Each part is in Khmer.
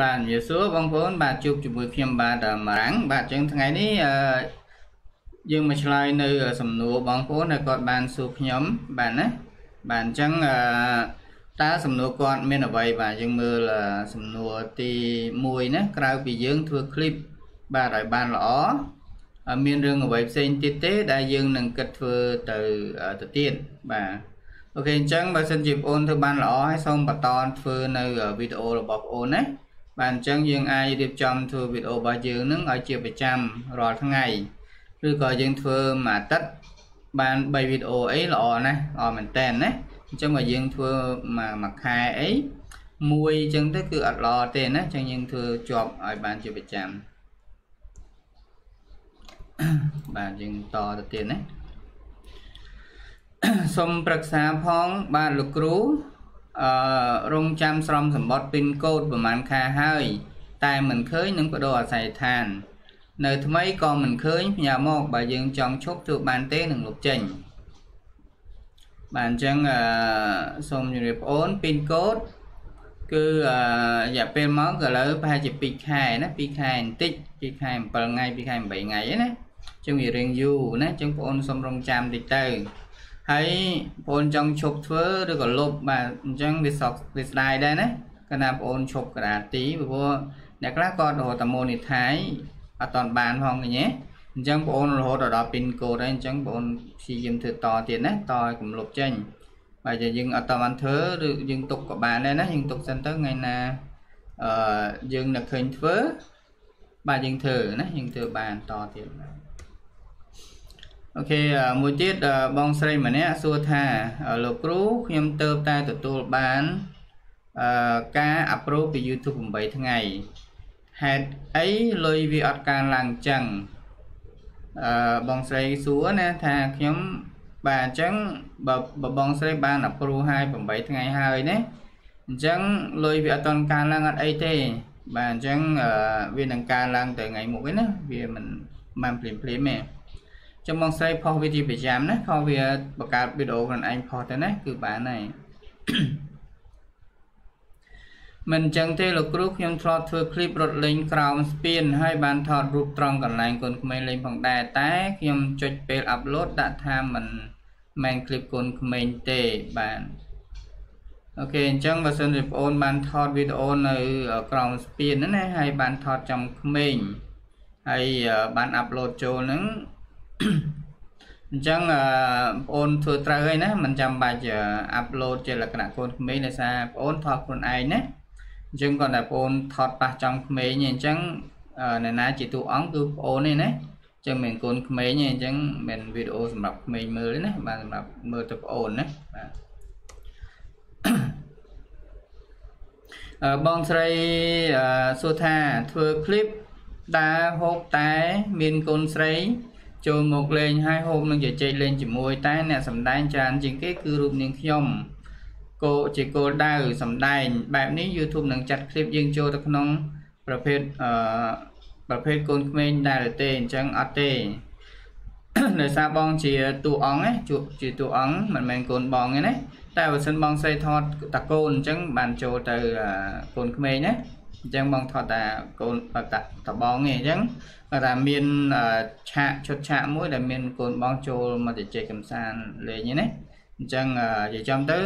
បាទជំរាបសួរបងប្អូនបាទជួបជាមួយខ្ញុំបាទមរាំងបាទអញ្ចឹងថ្ងៃនេះអឺយើងមកឆ្លើយនៅសំណួរបងប្អូនដែលគាត់បានសួរខ្ញុំបាទណាបាទអញ្ចឹងអឺតើសំណួរគាត់មានអ្វីបាទយើងមើលសំណួរទី1ណាក្រៅពីយើងធ្វើคลิปបាទឲ្យបានល្អមានរឿងអ្វីផ្សេងទៀតទេដែលយើងនឹងគិតធ្វើទៅទៅទៀតបាទអូខេអញ្ចឹងបើសិនជាបងប្អូនធ្វើបានល្អហើយសូមបន្តធ្វើនៅវីដេអូរបស់បងប្អូនណា បាទអញ្ចឹងយើងអាចរៀបចំធ្វើវីដេអូរបស់យើងនឹងឲ្យជាប្រចាំរាល់ថ្ងៃឬក៏យើងធ្វើមួយអាទិត្យបាន3វីដេអូអីល្អណាស់ល្អមែនតើណាអញ្ចឹងបើយើងធ្វើមួយមួយខែអីមួយអញ្ចឹងទៅគឺអត់ល្អទេណាអញ្ចឹងយើងធ្វើជាប់ឲ្យបានជាប្រចាំបាទយើងតទៅទៀតណាសូមប្រឹក្សាផងបាទលោកគ្រូ អឺរងចាំស្រមសម្បត្តិពីនកូដប្រហែលខែហើយ តែមិនឃើញនឹងបដូរអាស័យដ្ឋាន នៅថ្មីក៏មិនឃើញផ្ញើមកបើយើងចង់ឈប់ធ្វើបានទេនឹងលុបចេញបាទអញ្ចឹងអឺសូមជម្រាបបងអូនពីនកូដគឺរយៈពេលមកឥឡូវប្រហែលជា2ខែណា2ខែបន្តិច2ខែ7ថ្ងៃ2ខែ8ថ្ងៃណាចឹងវារៀងយូរណាចឹងបងអូនសូមរងចាំតិចទៅ ហើយបងចង់ឈប់ធ្វើឬក៏លុបបាទអញ្ចឹងវាសក់វាស្ដាយដែរណាកាលណាបងឈប់ក្រាទីព្រោះអ្នកខ្លះក៏រហូតតែម៉ូនីថៃអត់តាន់បានផងឃើញទេអញ្ចឹងបងរហូតដល់ពីនកូដហើយអញ្ចឹងបងព្យាយាមធ្វើតទៀតណាតឲ្យកំលុបចេញបាទយើងអត់តាន់បានធ្វើឬយើងទុកក៏បានដែរណាយើងទុកសិនទៅថ្ងៃណាអឺយើងនឹកឃើញធ្វើបាទយើងធ្វើណាយើងធ្វើបានតទៀតបាទ អូខេមួយទៀតបងស្រីម្នាក់សួរថាលោកគ្រូខ្ញុំទៅតែទទួលបានអឺការអាប់រ៉ូពី YouTube 8ថ្ងៃហេតុអីលុយវាអត់កើនឡើងចឹងអឺបងស្រីសួរណាថាខ្ញុំបាទអញ្ចឹងបើបងស្រីបានអាប់រ៉ូឲ្យ8ថ្ងៃហើយណាអញ្ចឹងលុយវាអត់តន់កើនឡើងអត់អីទេបាទអញ្ចឹងវានឹងកើនឡើងទៅថ្ងៃមុខវិញណាវាមិនបានភ្លាមភ្លាមទេ ចាំបងស្រីផុសវាជាប្រចាំណាផុសវាបង្កើតវីដេអូខ្លួនឯងផុសទៅណាគឺបានហើយមិនចឹងទេលោកគ្រូខ្ញុំធ្លាប់ធ្វើឃ្លីបរត់លេងក្រោមស្ពានហើយបានថតរូបត្រង់កន្លែងកូនក្មេងលេងផងដែរតែខ្ញុំចុចពេលអាប់ឡូតដាក់ថាមិនមែនឃ្លីបកូនក្មេងទេបាទអូខេអញ្ចឹងបើសិនជាបងអូនបានថតវីដេអូនៅក្រោមស្ពានហ្នឹងណាហើយបានថតចំក្មេងហើយបានអាប់ឡូតចូលហ្នឹង អញ្ចឹងបងអូនធ្វើត្រូវហើយណាមិនចាំបាច់អាប់ឡូតជាលក្ខណៈកូនក្មេងដោយសារបងអូនថតខ្លួនឯងណាអញ្ចឹងគាត់តែបងអូនថតប៉ះចំក្មេងអញ្ចឹងអ្នកណាជាតួអង្គគឺបងអូនទេណាអញ្ចឹងមិនកូនក្មេងទេអញ្ចឹងមិនវីដេអូសម្រាប់ក្មេងមើលទេណាបាទសម្រាប់មើលទៅបងអូនណាបាទបងស្រីសួរថាធ្វើคลิปដើរហូបតែមានកូនស្រី ចូលមកលេងហើយហូបនឹងជជែកលេងជាមួយតែអ្នកសម្ដែងច្រើនជាងគេគឺរូបនាងខ្ញុំគោជាគោលដៅសម្ដែងបែបនេះ YouTube នឹងចាត់ clip យើងចូលទៅក្នុងប្រភេទអឺប្រភេទកូនក្មេងដែរទេអញ្ចឹងអត់ទេដោយសារបងជាតួអង្គណាជាតួអង្គមិនមែនកូនបងទេណាតែបើសិនបងស្រីថតតាកូនអញ្ចឹងបានចូលទៅកូនក្មេងណា អញ្ចឹងបងថតតាកូនតាតបងទេអញ្ចឹងគាត់ថាមានឆាកឈុតឆាកមួយដែលមានកូនបងចូលមកជជែកកំសាន្តលេងណាអញ្ចឹងនិយាយចំទៅ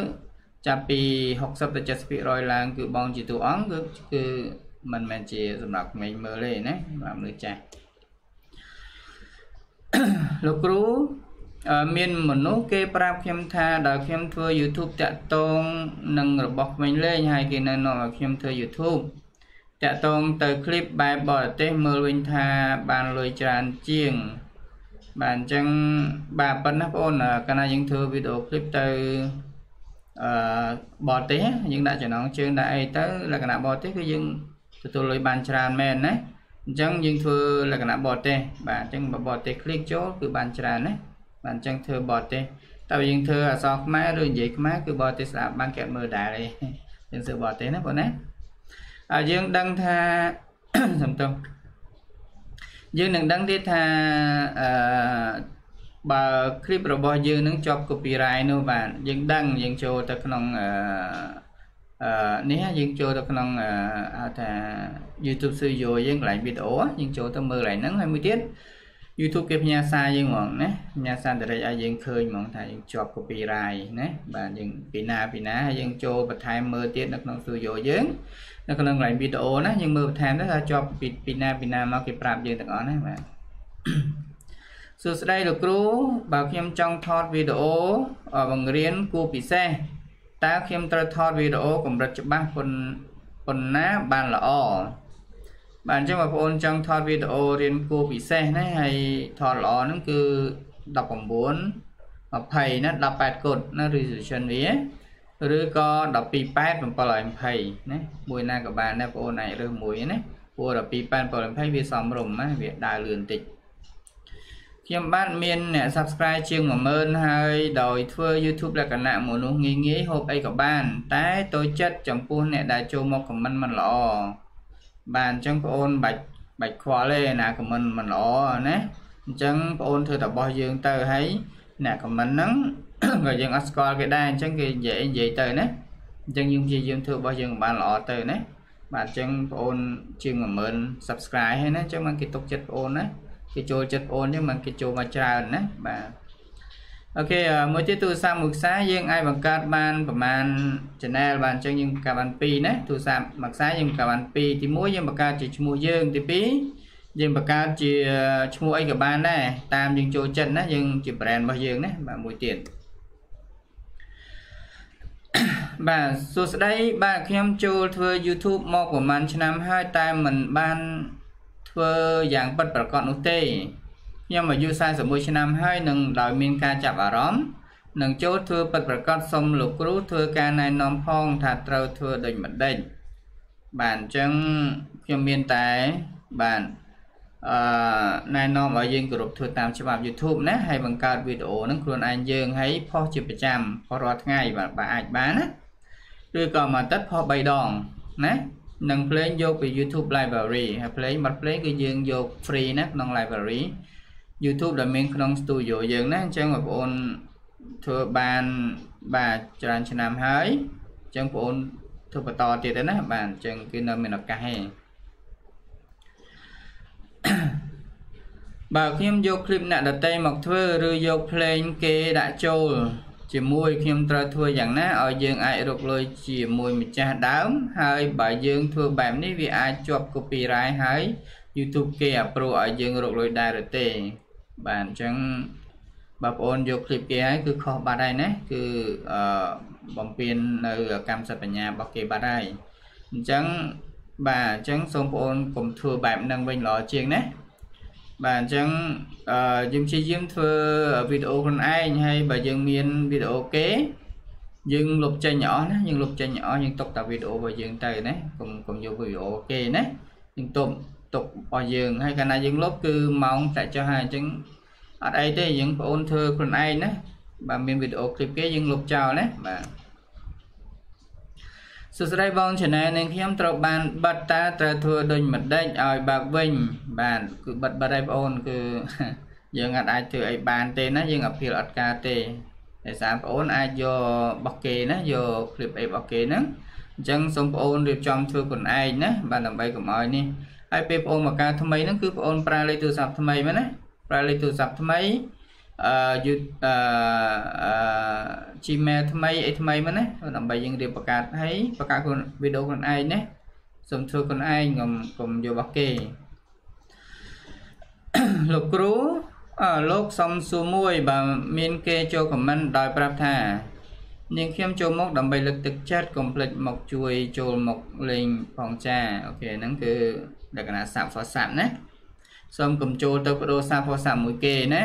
ចាប់ពី60ទៅ70%ឡើងគឺបងជាតួអង្គគឺគឺមិនមែនជាសម្រាប់ក្មេងមើលទេណាបាទមនុស្សចាស់លោកគ្រូមានមនុស្សគេប្រាប់ខ្ញុំថាដល់ខ្ញុំធ្វើ YouTube តាក់ទងនឹងរបស់ក្មេងលេងហើយគេនៅនាំឲ្យខ្ញុំធ្វើ YouTube តកតងទៅคลิปបែបបរទេសមើលវិញថាបានលុយច្រើនជាង បាទអញ្ចឹងបាទប៉ុណ្ណាបងអូនកាលណាយើងធ្វើវីដេអូคลิปទៅអឺបរទេសយើងដាក់ចំណងជើងដាក់អីទៅលក្ខណៈបរទេសគឺយើងទទួលលុយបានច្រើនមែនណាអញ្ចឹងយើងធ្វើលក្ខណៈបរទេសបាទអញ្ចឹងបើបរទេសคลิกចូលគឺបានច្រើនណាបាទអញ្ចឹងធ្វើបរទេសតែយើងធ្វើអក្សរខ្មែរឬនិយាយខ្មែរគឺបរទេសស្ដាប់បានគេមើលដែរទេយើងធ្វើបរទេសណាបងណា យើងដឹងថាសំទោសយើងនឹងដឹងទៀតថាអឺបើคลิปរបស់យើងនឹងជាប់ copyright នោះបាទយើងដឹងយើងចូលទៅក្នុងអឺ អឺនេះយើងចូលទៅក្នុងហៅថា YouTube Studio យើងកន្លែងវីដេអូយើងចូលទៅមើលកន្លែងហ្នឹងហើយមួយទៀត YouTube គេផ្ញើសារយើងហ្មងណាផ្ញើសារ direct ឲ្យយើងឃើញហ្មងថាយើងជាប់ copyright ណាបាទយើងពីណាពីណាហើយយើងចូលបន្ថែមមើលទៀតនៅក្នុង studio យើង នៅក្នុងកន្លែងវីដេអូណាយើងមើលបន្ថែមទៅថាជាប់ពីពីណាពីណាមកគេប្រាប់យើងទាំងអស់ណាបាទសួស្តីលោកគ្រូបើខ្ញុំចង់ថតវីដេអូបង្រៀនគួរពិសេសតើខ្ញុំត្រូវថតវីដេអូកម្រិតច្បាស់ប៉ុនប៉ុណ្ណាបានល្អបាទអញ្ចឹងបងប្អូនចង់ថតវីដេអូរៀនគួរពិសេសណាហើយថតល្អហ្នឹងគឺ19 20ណា18កុតណា resolution វា ឬក៏128 720ណាមួយណាក៏បានដែរបងប្អូនអាចរើសមួយណាព្រោះ128 720វាសមរម្យណាវាដើរលឿនតិចខ្ញុំបានមានអ្នក subscribe ជាង10000ហើយដោយធ្វើ YouTube លក្ខណៈមនុស្សងាយងាយហូបអីក៏បាន តែតូចចិត្តចំពោះអ្នកដែលចូលមកខមមិនមិនល្អបាទអញ្ចឹងបងអូនបាច់បាច់ខ្វល់ទេណាខមមិនមិនល្អណាអញ្ចឹងបងអូនធ្វើតែរបស់យើងទៅហើយ អ្នកខមមិនហ្នឹងក៏យើងអត់ស្គាល់គេដែរអញ្ចឹងគេនិយាយនិយាយទៅណាអញ្ចឹងយើងព្យាយាមធ្វើរបស់យើងបានល្អទៅណាបាទអញ្ចឹងបងអូនជាង10000 subscribe ហើយណាអញ្ចឹងមកគេទុកចិត្តបងអូនណាគេចូលចិត្តបងអូនអញ្ចឹងមកគេចូលមកច្រើនណាបាទអូខេមួយទៀតទូរស័ព្ទមួយខ្សែយើងអាចបង្កើតបានប្រហែល channel បានអញ្ចឹងយើងបង្កើតបាន2ណាទូរស័ព្ទមួយខ្សែយើងបង្កើតបាន2ទី1យើងបង្កើតជាឈ្មោះយើងទី2 យើងបង្កើតជាឈ្មោះអីក៏បានដែរតាមយើងចូលចិត្តណាយើងជា brand របស់យើងណាបាទមួយទៀតបាទសួស្តីបាទខ្ញុំចូលធ្វើ YouTube មកប្រហែលឆ្នាំហើយតែមិនបានធ្វើយ៉ាងពិតប្រាកដនោះទេខ្ញុំអាយុ41ឆ្នាំហើយនឹងដោយមានការចាប់អារម្មណ៍នឹងចូលធ្វើពិតប្រាកដសុំលោកគ្រូធ្វើការណែនាំផងថាត្រូវធ្វើដូចម្ដេចបាទអញ្ចឹងខ្ញុំមានតែបាទ អឺណែនាំឲ្យយើងគោរពធ្វើតាមច្បាប់ YouTube ណាហើយបង្កើតវីដេអូហ្នឹងខ្លួនឯងយើងហើយផុសជាប្រចាំផុសរាល់ថ្ងៃបាទបើអាចបានណាឬក៏មួយទឹកផុស3ដងណានឹងភ្លេងយកពី YouTube library ហើយភ្លេងបទភ្លេងគឺយើងយក free ណាក្នុង library YouTube ដែលមានក្នុង studio យើងណាអញ្ចឹងបងប្អូនធ្វើបានបាទច្រើនឆ្នាំហើយអញ្ចឹងបងប្អូនធ្វើបន្តទៀតទៅណាបាទអញ្ចឹងគឺនៅមានឱកាសឯង បើខ្ញុំយកคลิปអ្នកដតីមកធ្វើឬយកភ្លេងគេដាក់ចូលជាមួយខ្ញុំត្រូវធ្វើយ៉ាងណាឲ្យយើងអាចរកលុយជាមួយម្ចាស់ដើមហើយបើយើងធ្វើបែបនេះវាអាចជាប់ copyright ហើយ YouTube គេ approve ឲ្យយើងរកលុយដែរឬទេបាទអញ្ចឹងបងប្អូនយកคลิปគេហើយគឺខុសបាត់ហើយណាគឺអឺបំពេញនៅកម្មសិទ្ធិបញ្ញារបស់គេបាត់ហើយអញ្ចឹង បាទអញ្ចឹងសូមបងប្អូនកុំធ្វើបែបហ្នឹងវិញល្អជាងណាបាទអញ្ចឹងអឺយើងព្យាយាមធ្វើវីដេអូខ្លួនឯងហើយបើយើងមានវីដេអូគេយើងលុបចេញអស់ណាយើងលុបចេញអស់យើងទុកតែវីដេអូរបស់យើងទៅណាកុំកុំយកវីដេអូគេណាយើងទុកទុករបស់យើងហើយកាលណាយើងលុបគឺម៉ោងតែចុះហើយអញ្ចឹងអត់អីទេយើងបងអូនធ្វើខ្លួនឯងណាបើមានវីដេអូឃ្លីបគេយើងលុបចោលណាបាទ សួស្តីបង channel នាងខ្ញុំត្រូវបានបិទតើត្រូវធ្វើដូចម្ដេចឲ្យបើកវិញ បាទគឺបិទបិទឲ្យបងអូនគឺយើងអាចធ្វើអីបានទេណាយើងអភិលអត់ការទេតែសារបងអូនអាចយករបស់គេណាយក clip អីរបស់គេហ្នឹងអញ្ចឹងសូមបងអូនរៀបចំធ្វើខ្លួនឯងណាបាទដើម្បីកុំឲ្យនេះហើយពេលបងអូនមកការថ្មីហ្នឹងគឺបងអូនប្រើលេខទូរស័ព្ទថ្មីមែនណាប្រើលេខទូរស័ព្ទថ្មី អឺយូអឺ Gmail ថ្មីអីថ្មីមកណាដើម្បីយើងរៀបបង្កើតឲ្យបង្កើតខ្លួនវីដេអូខ្លួនឯងណាសូមធ្វើខ្លួនឯងកុំកុំយករបស់គេលោកគ្រូអឺលោកសំសួរមួយបើមានគេចូលខមមិនដោយប្រាប់ថានាងខ្ញុំចូលមកដើម្បីលើកទឹកចិត្តកុំភ្លេចមកជួយចូលមកលេងផងចាអូខេហ្នឹងគឺលក្ខណៈសាប់ for សាប់ណាសូមកុំចូលទៅបដូរសាប់ for សាប់មួយគេណា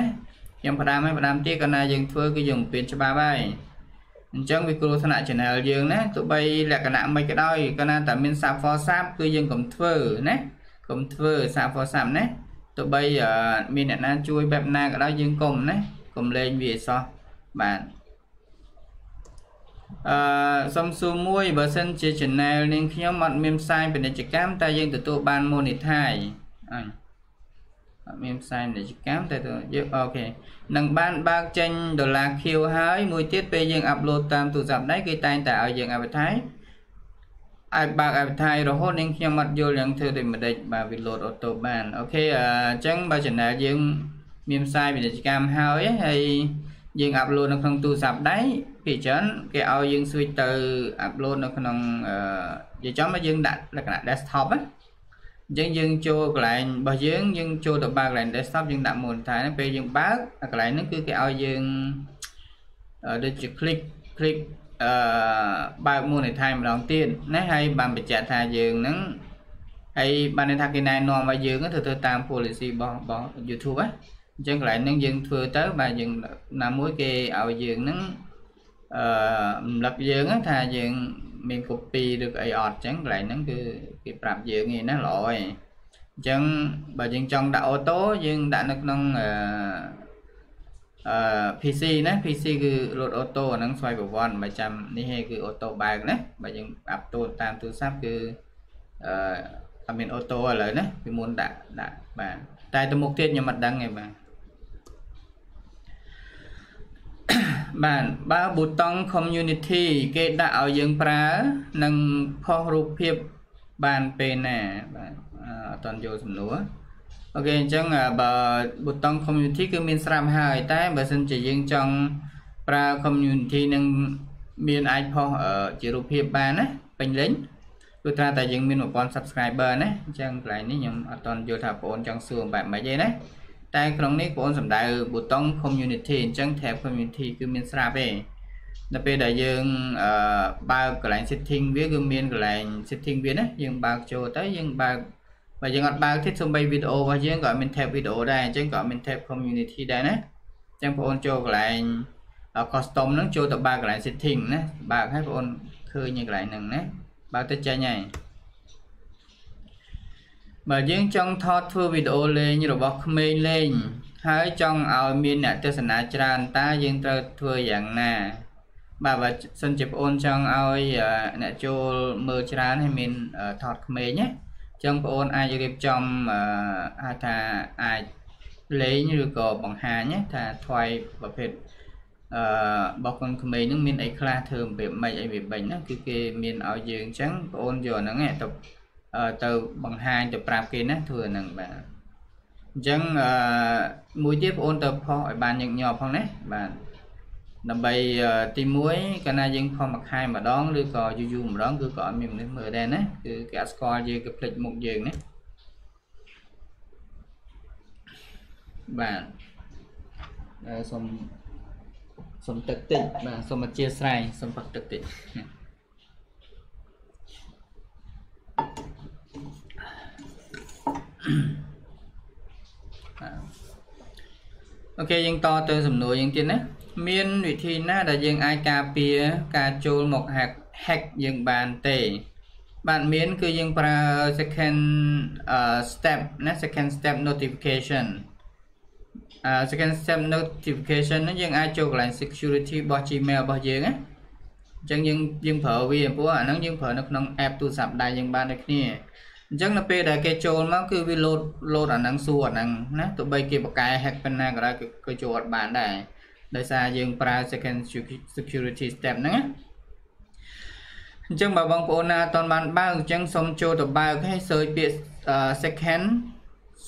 ខ្ញុំផ្ដាំឲ្យផ្ដាំទៀតកាលណាយើងធ្វើគឺយើងពៀនច្បាប់ហើយអញ្ចឹងវាគ្រោះថ្នាក់ channel យើងណាទោះបីលក្ខណៈមិនក៏ដោយកាលណាតែមាន sub for sub គឺយើងកុំធ្វើណាកុំធ្វើ sub for sub ណាទោះបីមានអ្នកណាជួយបែបណាក៏ដោយយើងកុំណាកុំលេងវាសោះបាទអឺសំសួរមួយបើសិនជា channel នាងខ្ញុំអត់មានផ្សាយពាណិជ្ជកម្មតែយើងទទួលបាន monetize អញអត់ មានផ្សាយពាណិជ្ជកម្មតែយើងអូខេនឹងបានបើកចេញដុល្លារ Q ហើយមួយទៀតពេលយើងអាប់ឡូតតាមទូរស័ព្ទដៃគេតែងតែឲ្យយើង advertise អាចបើក advertise រហូតនឹងខ្ញុំអត់យល់យ៉ាងធ្វើដូចម្ដេចបាទ reload auto បានអូខេអញ្ចឹងបើ channel យើងមានផ្សាយពាណិជ្ជកម្មហើយហើយយើង upload នៅក្នុងទូរស័ព្ទដៃពីច្រើនគេឲ្យយើង switch ទៅ upload នៅក្នុងអឺនិយាយចំមកយើងដាក់លក្ខណៈ desktop ណា អញ្ចឹងយើងចូលកន្លែងរបស់យើងយើងចូលទៅបើកកន្លែង desktop យើងដាក់ monitor ហ្នឹងពេលយើងបើកកន្លែងហ្នឹងគឺគេឲ្យយើងដូចជា click click អឺបើក monitor ម្ដងទៀតណាហើយបានបញ្ជាក់ថាយើងហ្នឹងហើយបានន័យថាគេណែនាំឲ្យយើងទៅធ្វើតាម policy របស់របស់ YouTube ណាអញ្ចឹងកន្លែងហ្នឹងយើងធ្វើទៅបាទយើងណាមួយគេឲ្យយើងហ្នឹងអឺរំលឹកយើងថាយើង មាន copy ឬក៏អីអត់អញ្ចឹងកន្លែងហ្នឹងគឺគេប្រាប់យើងឯណាល្អឯងអញ្ចឹងបើយើងចង់ដាក់អូតូយើងដាក់នៅក្នុងអឺអឺ PC ណា PC គឺ load auto អាហ្នឹងស្វ័យប្រវត្តិមិនចាំនេះឯងគឺ auto បើកណាបើយើងអាប់ទូតាមទូរស័ព្ទគឺអឺអត់មាន auto ឥឡូវណាពីមុនដាក់ដាក់បាទតែទៅមុខទៀតខ្ញុំអត់ដឹងទេបាទ បាទបើប៊ូតុង community គេដាក់ឲ្យយើងប្រើនឹងផុសរូបភាពបានពេលណាបាទអត់តន់យកសំណួរអូខេអញ្ចឹងបើប៊ូតុង community គឺមានស្រាប់ហើយតែបើសិនជាយើងចង់ប្រើ community នឹងមានអាចផុសជារូបភាពបានណាពេញលេញគឺថាតែយើងមាន1000 subscriber ណាអញ្ចឹងកន្លែងនេះខ្ញុំអត់តន់យល់ថាបងអូនចង់សួរបែបម៉េចទេណា តែក្នុងនេះបងសំដៅប៊ូតុង community អញ្ចឹង tab community គឺមានស្រាប់ទេដល់ពេលដែលយើងអឺបើកកន្លែង setting វាគឺមានកន្លែង setting វាណាយើងបើកចូលទៅយើងបើកបើយើងអត់បើកទៀតសំបីវីដេអូរបស់យើងក៏មាន tab វីដេអូដែរអញ្ចឹងក៏មាន tab community ដែរណាអញ្ចឹងបងអូនចូលកន្លែង custom ហ្នឹងចូលទៅបើកកន្លែង setting ណាបើកឲ្យបងអូនឃើញកន្លែងហ្នឹងណាបើកទៅចេញហើយ បើយើងចង់ថតធ្វើវីដេអូលេងរបស់ក្មេងលេង ហើយចង់ឲ្យមានអ្នកទស្សនាច្រើនតើយើងត្រូវធ្វើយ៉ាងណាបាទបើសិនជាបងអូនចង់ឲ្យអ្នកចូលមើលច្រើនហើយមានថតក្មេងណាចឹងបងអូនអាចរៀបចំអាចថាអាចលេងឬក៏បង្ហាញថាថ្វាយប្រភេទអឺរបស់កូនក្មេងហ្នឹងមានអីខ្លះធ្វើរបៀបម៉េចអីវាបិញហ្នឹងគឺគេមានឲ្យយើងអញ្ចឹងបងអូនយកហ្នឹងទៅ ទៅបង្ហាញទៅប្រាប់គេណាធ្វើហ្នឹងបាទអញ្ចឹងអឺមួយទៀតបងអូនទៅផុសឲ្យបានញឹកញាប់ផងណាបាទដើម្បីទី1កាលណាយើងផុសមួយខែម្ដងឬក៏យូរយូរម្ដងគឺក៏អត់មានមនុស្សមើលដែរណាគឺគេអត់ស្គាល់យើងគេភ្លេចមុខយើងណាបាទសូមសូមទឹកតិចបាទសូមអធិស្ឋានសូមផឹកទឹកតិច អូខេយើងតទៅសំណួរយើងទៀតណាមានវិធីណាដែលយើងអាចការពារការចូលមក hack hack យើងបានទេ បាទមានគឺយើងប្រើ second uh, step ណា second step notification អឺ second step notification ហ្នឹងយើងអាចចូលកន្លែង security របស់ Gmail របស់យើងណាអញ្ចឹងយើងយើងប្រើវាព្រោះអាហ្នឹងយើងប្រើនៅក្នុង app ទូរស័ព្ទដៃយើងបានដូចគ្នា អញ្ចឹងនៅពេលដែលគេចូលមកគឺវា load load អាហ្នឹងសួរអាហ្នឹងណាទោះបីគេបកកែ hack ប៉ុណ្ណាក៏ដោយក៏ចូលអត់បានដែរដោយសារយើងប្រើ second security step ហ្នឹងណាអញ្ចឹងបើបងប្អូនណាអត់ទាន់បានបើកអញ្ចឹងសូមចូលទៅបើកហើយ search ពាក្យ second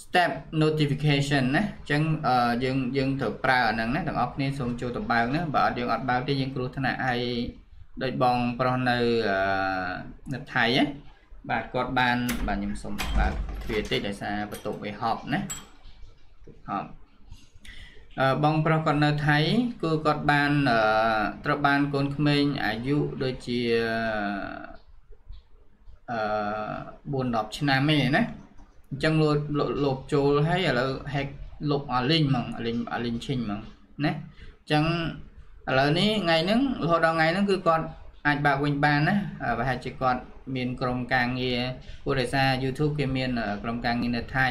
step notification ណាអញ្ចឹងយើងយើងត្រូវប្រើអាហ្នឹងណាទាំងអស់គ្នាសូមចូលទៅបើកណាបើអត់យើងអត់បើកទេយើងគ្រោះថ្នាក់ហើយដូចបងប្រុសនៅនៅថៃណា បាទគាត់បានបាទខ្ញុំសូមបើកទ្វារតិចដោយសារបន្ទប់វាហប់ណាហប់អឺបងប្រុសគាត់នៅថៃគឺគាត់បានត្រូវបានកូនក្មេងអាយុដូចជាអឺ4 10ឆ្នាំឯណាអញ្ចឹងលោកលោកចូលហើយឥឡូវ hack លុបអាលីងហ្មងអាលីងអាលីងឈិញហ្មងណាអញ្ចឹងឥឡូវនេះថ្ងៃហ្នឹងរហូតដល់ថ្ងៃហ្នឹងគឺគាត់អាចបើកវិញបានណាប្រហែលជាគាត់ មានក្រុមការងារពុទ្ធិសា YouTube គេមានក្រុមការងារនៅថៃ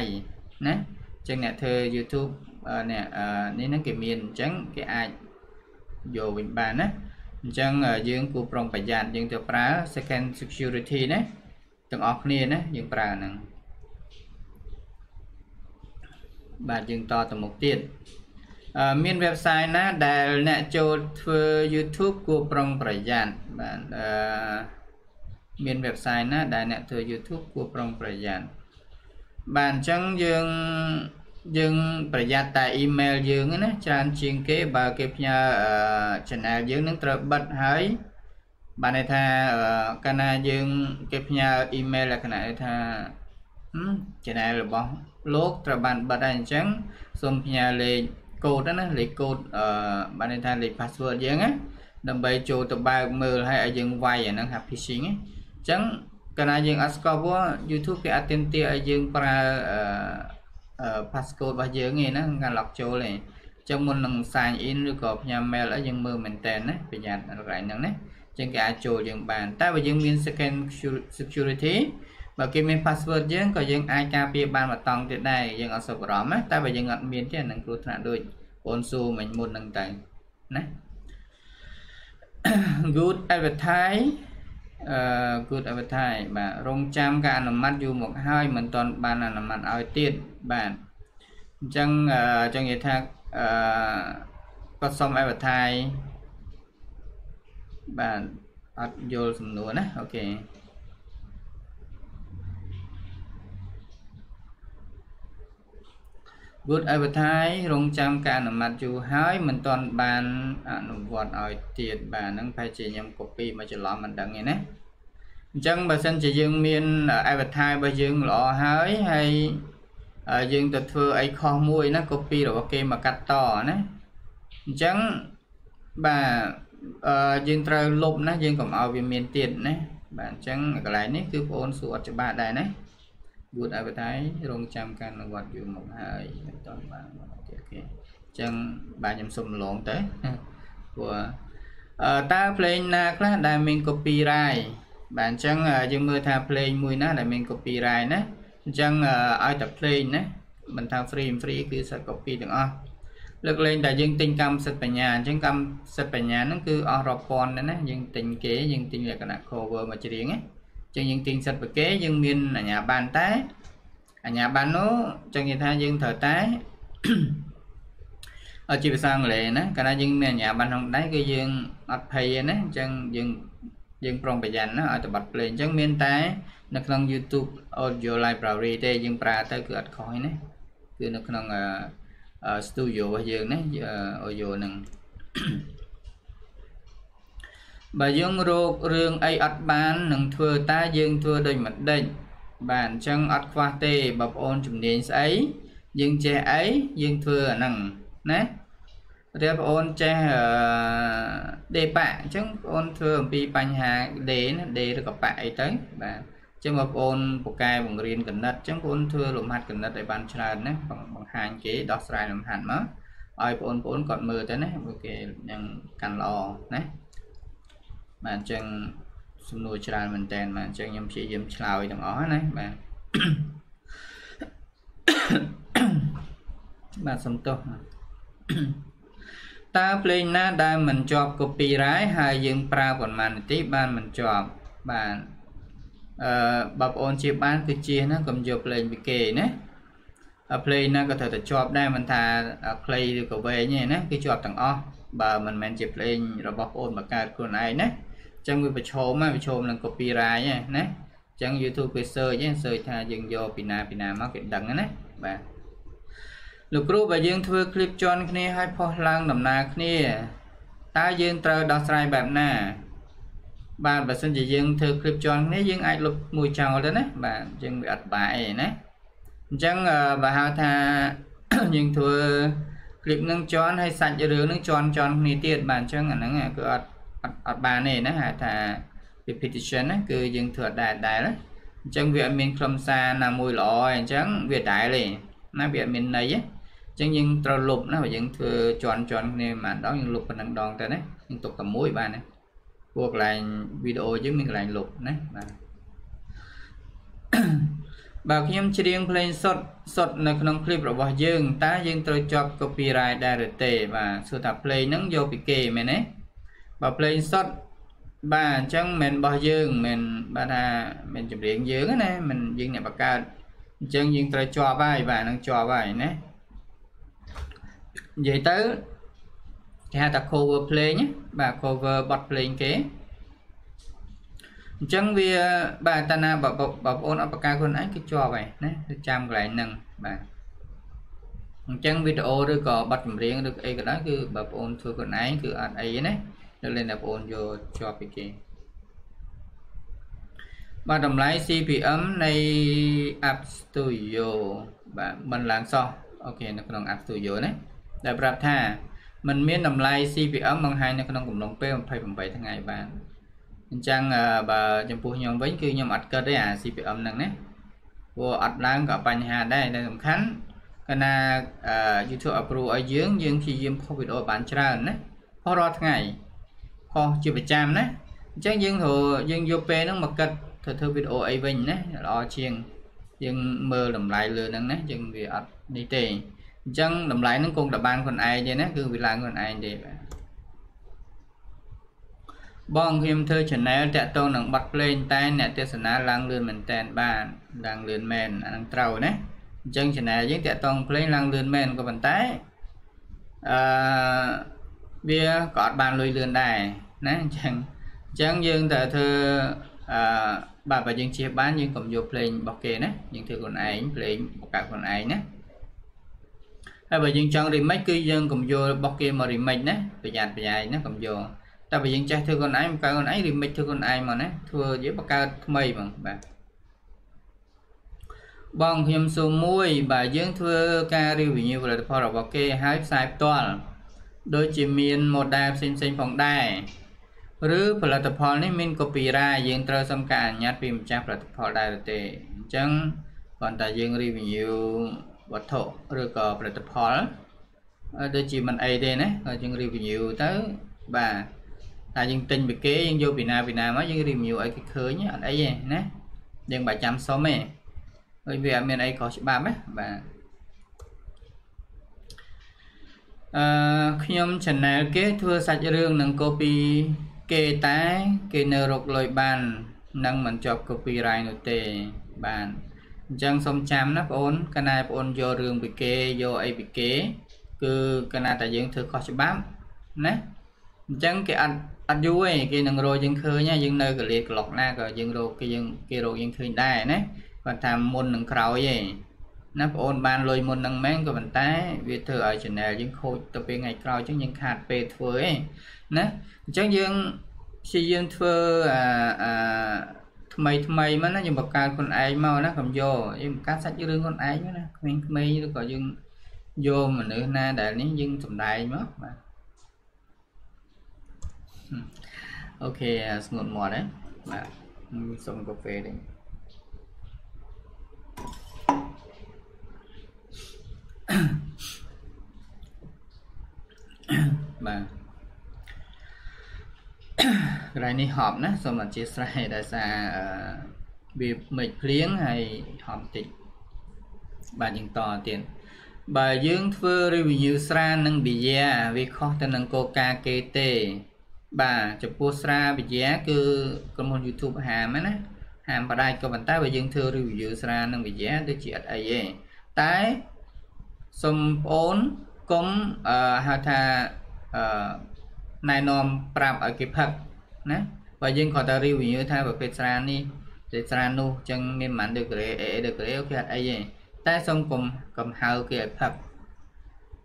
ណាអញ្ចឹងអ្នកធ្វើ YouTube អ្នកនេះហ្នឹងគេមានអញ្ចឹងគេអាចយកវិញបានណាអញ្ចឹងយើងគួរប្រុងប្រយ័ត្នយើងទៅប្រើ second security ណាទាំងអស់គ្នាណាយើងប្រើហ្នឹងបាទយើងតទៅមុខទៀតមាន website ណាដែលអ្នកចូលធ្វើ YouTube គួរប្រុងប្រយ័ត្នបាទអឺ មាន website ណាដែលអ្នកធ្វើ YouTube គួរប្រុងប្រយ័ត្នបាទអញ្ចឹងយើងយើងប្រយ័ត្នតែ email យើងណាច្រើនជាងគេបើគេផ្ញើ channel យើងនឹងត្រូវបិទហើយបានន័យថាកាលណាយើងគេផ្ញើ email លក្ខណៈថា channel របស់លោកត្រូវបានបិទហើយអញ្ចឹងសូមផ្ញើលេខកូដណាលេខកូដអឺបានន័យថាលេខ password យើងណាដើម្បីចូលទៅបើកមើលហើយឲ្យយើងវាយអាហ្នឹងថា phishing ណាអញ្ចឹងកាលណាយើងអត់ស្គាល់ព្រោះ YouTube គេអត់ទាមទារឲ្យយើងប្រើអឺ passcode របស់យើងទេណាការ log ចូលទេអញ្ចឹងមុននឹង sign in ឬក៏ផ្ញើ mail ឲ្យយើងមើលមែនតើណាប្រយ័ត្នកន្លែងហ្នឹងណាចឹងគេអាចចូលយើងបានតែបើយើងមាន second security បើគេមាន password យើងក៏យើងអាចការពារបានមួយតង់ទៀតដែរយើងអត់សុខអារម្មណ៍ណាតែបើយើងអត់មានទេនឹងគ្រោះថ្នាក់ដូចបងស៊ូមិញមុនហ្នឹងទៅណា good advertise អឺ good advertise បាទរងចាំការអនុម័តយូរមកហើយមិនទាន់បានអនុម័តឲ្យទៀតបាទអញ្ចឹងចង់និយាយថាអឺគាត់សុំ advertise បាទអត់យល់សំណួរណាអូខេ good advertise រងចាំការអនុម័តយូរហើយមិនទាន់បានអនុវត្តឲ្យទៀតបាទហ្នឹងប្រហែលជាខ្ញុំ copy មកច្រឡំមិនដឹងទេណាអញ្ចឹងបើសិនជាយើងមាន advertise របស់យើងល្អហើយហើយយើងទៅធ្វើអីខុសមួយណា copy របស់គេមកកាត់តណាអញ្ចឹងបាទអឺយើងត្រូវលុបណាយើងកុំឲ្យវាមានទៀតណាបាទអញ្ចឹងកន្លែងនេះគឺបងអូនសួរអត់ច្បាស់ដែរណា good advertise រងចាំការអនុវត្តយូរមកហើយមិនតន់បានអូខេអញ្ចឹងបាទខ្ញុំសុំឡងទៅព្រោះអឺតើ plane ណាខ្លះដែលមាន copyright បាទអញ្ចឹងយើងមើលថា plane មួយណាដែលមាន copyright ណាអញ្ចឹងឲ្យតែ plane ណាមិនថា free free គឺសិត copy ទាំងអស់លើកលែងតែយើងទិញកម្មសិទ្ធិបញ្ញាអញ្ចឹងកម្មសិទ្ធិបញ្ញាហ្នឹងគឺអស់រាប់ពាន់ណាយើងទិញគេយើងទិញលក្ខណៈ cover មកច្រៀងណា ចឹងយើងទិញសិទ្ធិប្រគេយើងមានអាជ្ញាប័ណ្ណតែអាជ្ញាប័ណ្ណនោះចឹងនិយាយថាយើងត្រូវតែអត់ជាភាសាអង់គ្លេសណាកាលណាយើងមានអាជ្ញាប័ណ្ណក្នុងដៃគឺយើងអត់ភ័យទេណាអញ្ចឹងយើងយើងប្រុងប្រយ័ត្នណាឲ្យតបတ်ភ្លេងអញ្ចឹងមានតែនៅក្នុង YouTube Audio Library ទេយើងប្រើទៅគឺអត់ខុសទេណាគឺនៅក្នុង studio របស់យើងណា audio ហ្នឹង បើយើងរករឿងអីអត់បាននឹងធ្វើតែយើងធ្វើដូចមិនដេចបាទអញ្ចឹងអត់ខ្វះទេបងប្អូនជំនាញស្អីយើងចេះអីយើងធ្វើអាហ្នឹងណារៀបបងអូនចេះដេបាក់អញ្ចឹងបងអូនធ្វើអំពីបញ្ហាដេណាដេឬក៏បាក់អីទៅបាទអញ្ចឹងបងប្អូនពូកែបង្រៀនកណិតអញ្ចឹងបងអូនធ្វើលំហាត់កណិតឲ្យបានច្រើនណាបង្ហាញគេដោះស្រាយលំហាត់មកឲ្យបងប្អូនគាត់មើលទៅណាព្រោះគេនឹងកាន់ល្អណា បាទអញ្ចឹងសំណួរច្រើនមែនតើបាទអញ្ចឹងខ្ញុំព្យាយាមឆ្លើយទាំងអស់ណាបាទបាទសំទោសតើភ្លេងណាដែលមិនជាប់ copyright ហើយយើងប្រើប្រហែលនាទីបានមិនជាប់បាទអឺបងប្អូនជាបានគឺជាណាកុំយកភ្លេងពីគេណាភ្លេងណាក៏ត្រូវតែជាប់ដែរមិនថាខ្លីឬក៏វែងទេណាគឺជាប់ទាំងអស់បើមិនមែនជាភ្លេងរបស់បងប្អូនបង្កើតខ្លួនឯងណា ចឹងវាប្រឈមណាប្រឈមនឹង copyright ណាចឹង YouTube គេ search ហ្នឹង search ថាយើងយកពីណាពីណាមកគេដឹងណាបាទលោកគ្រូបើយើងធ្វើ clip ជន់គ្នាឲ្យផុសឡើងដំណើរគ្នាតើយើងត្រូវដោះស្រាយបែបណាបាទបើសិនជាយើងធ្វើ clip ជន់គ្នាយើងអាចលុបមួយចោលទៅណាបាទយើងវាអត់បាយទេណាអញ្ចឹងបើហៅថាយើងធ្វើ clip នឹងជន់ហើយសាច់រឿងនឹងជន់ជន់គ្នាទៀតបាទអញ្ចឹងអាហ្នឹងគឺអត់ អត់បានទេណាហៅថា repetition ណាគឺយើងធ្វើអត់ដែរដែរណាអញ្ចឹងវាអត់មានខ្លឹមសារណាមួយល្អទេអញ្ចឹងវាដែរទេណាវាអត់មានន័យទេអញ្ចឹងយើងត្រូវលុបណាបើយើងធ្វើជន់ជន់គ្នាមួយដងយើងលុបប៉ុណ្ណឹងដងទៅណាយើងទុកតែមួយបានណាព្រោះកន្លែងវីដេអូយើងមានកន្លែងលុបណាបាទបើខ្ញុំច្រៀងភ្លេងសុតសុតនៅក្នុងคลิปរបស់យើងតើយើងត្រូវជាប់ copyright ដែរឬទេបាទសួរថាភ្លេងហ្នឹងយកពីគេមែនទេ បើភ្លេងសុតបាទអញ្ចឹងមិនរបស់យើងមិនបាទថាមិនចម្រៀងយើងណាមិនយើងអ្នកបង្កើតអញ្ចឹងយើងត្រូវជាប់ហើយបាទនឹងជាប់ហើយណានិយាយទៅគេហៅថា cover playing បាទ cover បទភ្លេងគេអញ្ចឹងវាបាទតាណាបងប្អូនអបការខ្លួនឯងគឺជាប់ហើយណាគឺចាំកន្លែងហ្នឹងបាទអញ្ចឹងវីដេអូឬក៏បទចម្រៀងឬអីក៏ដោយគឺបងប្អូនធ្វើខ្លួនឯងគឺអត់អីណា នៅលេងបងប្អូនយកជាប់ពីគេបាទតម្លៃ CPM នៃ App Studio បាទមិនឡើងសោះអូខេនៅក្នុង App Studio ណាដែលប្រាប់ថាมันមានតម្លៃ CPM បង្ហាញនៅក្នុងកំឡុងពេល28ថ្ងៃបានអញ្ចឹងបើចំពោះខ្ញុំវិញគឺខ្ញុំអត់គិតទេអា CPM ហ្នឹងណាព្រោះអត់ឡើងក៏បញ្ហាដែរតែសំខាន់កាលណា YouTube approve ឲ្យយើងយើងព្យាយាមផុសវីដេអូបានច្រើនណាផុសរាល់ថ្ងៃ ផុសជាប្រចាំណាអញ្ចឹងយើងត្រូវយើងយកពេលហ្នឹងមកគិតធ្វើធ្វើវីដេអូអីវិញណាល្អជាងយើងមើលតម្លៃលើហ្នឹងណាយើងវាអត់នេះទេអញ្ចឹងតម្លៃហ្នឹងគង់តែបានខ្លួនឯងទេណាគឺវាឡើងខ្លួនឯងទេបាទបងខ្ញុំធ្វើ channel តាក់ទងនឹងប័ណ្ណភ្លេងតែអ្នកទេសនាឡើងលឿនមែនតែនបានឡើងលឿនមែនអានឹងត្រូវណាអញ្ចឹង channel យើងតាក់ទងភ្លេងឡើងលឿនមែនក៏ប៉ុន្តែអឺវាក៏អត់បានលុយលឿនដែរ ណាអញ្ចឹងអញ្ចឹងយើងត្រូវធ្វើអឺបាទបើយើងជៀសបានយើងកុំយកភ្លេងរបស់គេណាយើងធ្វើខ្លួនឯងភ្លេងបង្កើតខ្លួនឯងណាហើយបើយើងចង់ remix គឺយើងកុំយករបស់គេមក remix ណាប្រយ័ត្នប្រយែងណាកុំយកតែបើយើងចេះធ្វើខ្លួនឯងបង្កើតខ្លួនឯង remix ធ្វើខ្លួនឯងមកណាធ្វើយើងបង្កើតថ្មីហ្មងបាទបងខ្ញុំសួរមួយបើយើងធ្វើការ review ផលិតផលរបស់គេហើយផ្សាយផ្ទាល់ដូចជាមាន model ផ្សេងផ្សេងផងដែរ ឬផលិតផលនេះមាន copyright យើងត្រូវសុំការអនុញ្ញាតពីម្ចាស់ផលិតផលដែរឬទេអញ្ចឹងគ្រាន់តែយើង review វត្ថុឬក៏ផលិតផលដូចជាមិនអីទេណាក៏យើង review ទៅបាទតែយើងទិញពីគេយើងយកពីណាពីណាមកយើង review ឲ្យគេឃើញអត់អីទេណាយើងបើចាំសុំទេហើយវាអត់មានអីខុសច្បាប់ណាបាទអឺខ្ញុំ channel គេធ្វើសាច់រឿងនឹង copy គេតែគេនៅរកលុយបាននឹងមិនជាប់ copyright នោះទេបានអញ្ចឹងសូមចាំណាបងអូនកណាបងអូនយករឿងពីគេយកអីពីគេ គឺកណាតែយើងធ្វើខុសច្បាប់ណាអញ្ចឹងគេអត់អត់យូរទេគេនឹងរកយើងឃើញយើងនៅកលៀតក្លុកណាក៏យើងរកគេយើងគេរកយើងឃើញដែរណាគាត់ថាមុននឹងក្រោយទេ ណាបងអូនបានលុយមុននឹងមែនក៏ប៉ុន្តែវាធ្វើឲ្យ channel យើងខូចទៅពេលថ្ងៃក្រោយអញ្ចឹងយើងខាតពេលធ្វើឯណាអញ្ចឹងយើងព្យាយាមធ្វើអាអាថ្មីថ្មីមកណាយើងបង្កើតខ្លួនឯងមកណាកុំយកយើងបង្កើតសាច់រឿងខ្លួនឯងណាក្មេងៗឬក៏យើងយកមនុស្សណាដែលនេះយើងសំដែងមកបាទអូខេស្ងួតមាត់ហ៎បាទសុំកាហ្វេនេះ បាទកន្លែងនេះហប់ណាសូមអធិស្ឋានដោយសារវាមេឃភ្លៀងហើយហប់តិចបាទយើងតទៀតបើយើងធ្វើ review ស្រានិងប៊ីយ៉ាវាខុសទៅនឹងកូកាគេទេ បាទចំពោះស្រាវិទ្យាគឺក្រុមហ៊ុន YouTube ហាមណាហាមបដាច់ក៏ប៉ុន្តែបើយើងធ្វើ review ស្រានិងវិទ្យាដូចជាអត់អីទេតែ សូមបងអូនកុំអឺហៅថាអឺណែនាំប្រាប់ឲ្យគេផឹកណាបើយើងគាត់តែ review ថាប្រភេទស្រានេះប្រភេទស្រានោះចឹងមានប៉ុន្មាន degree AA degree គេអត់អីទេតែសូមកុំកុំហៅគេឲ្យផឹក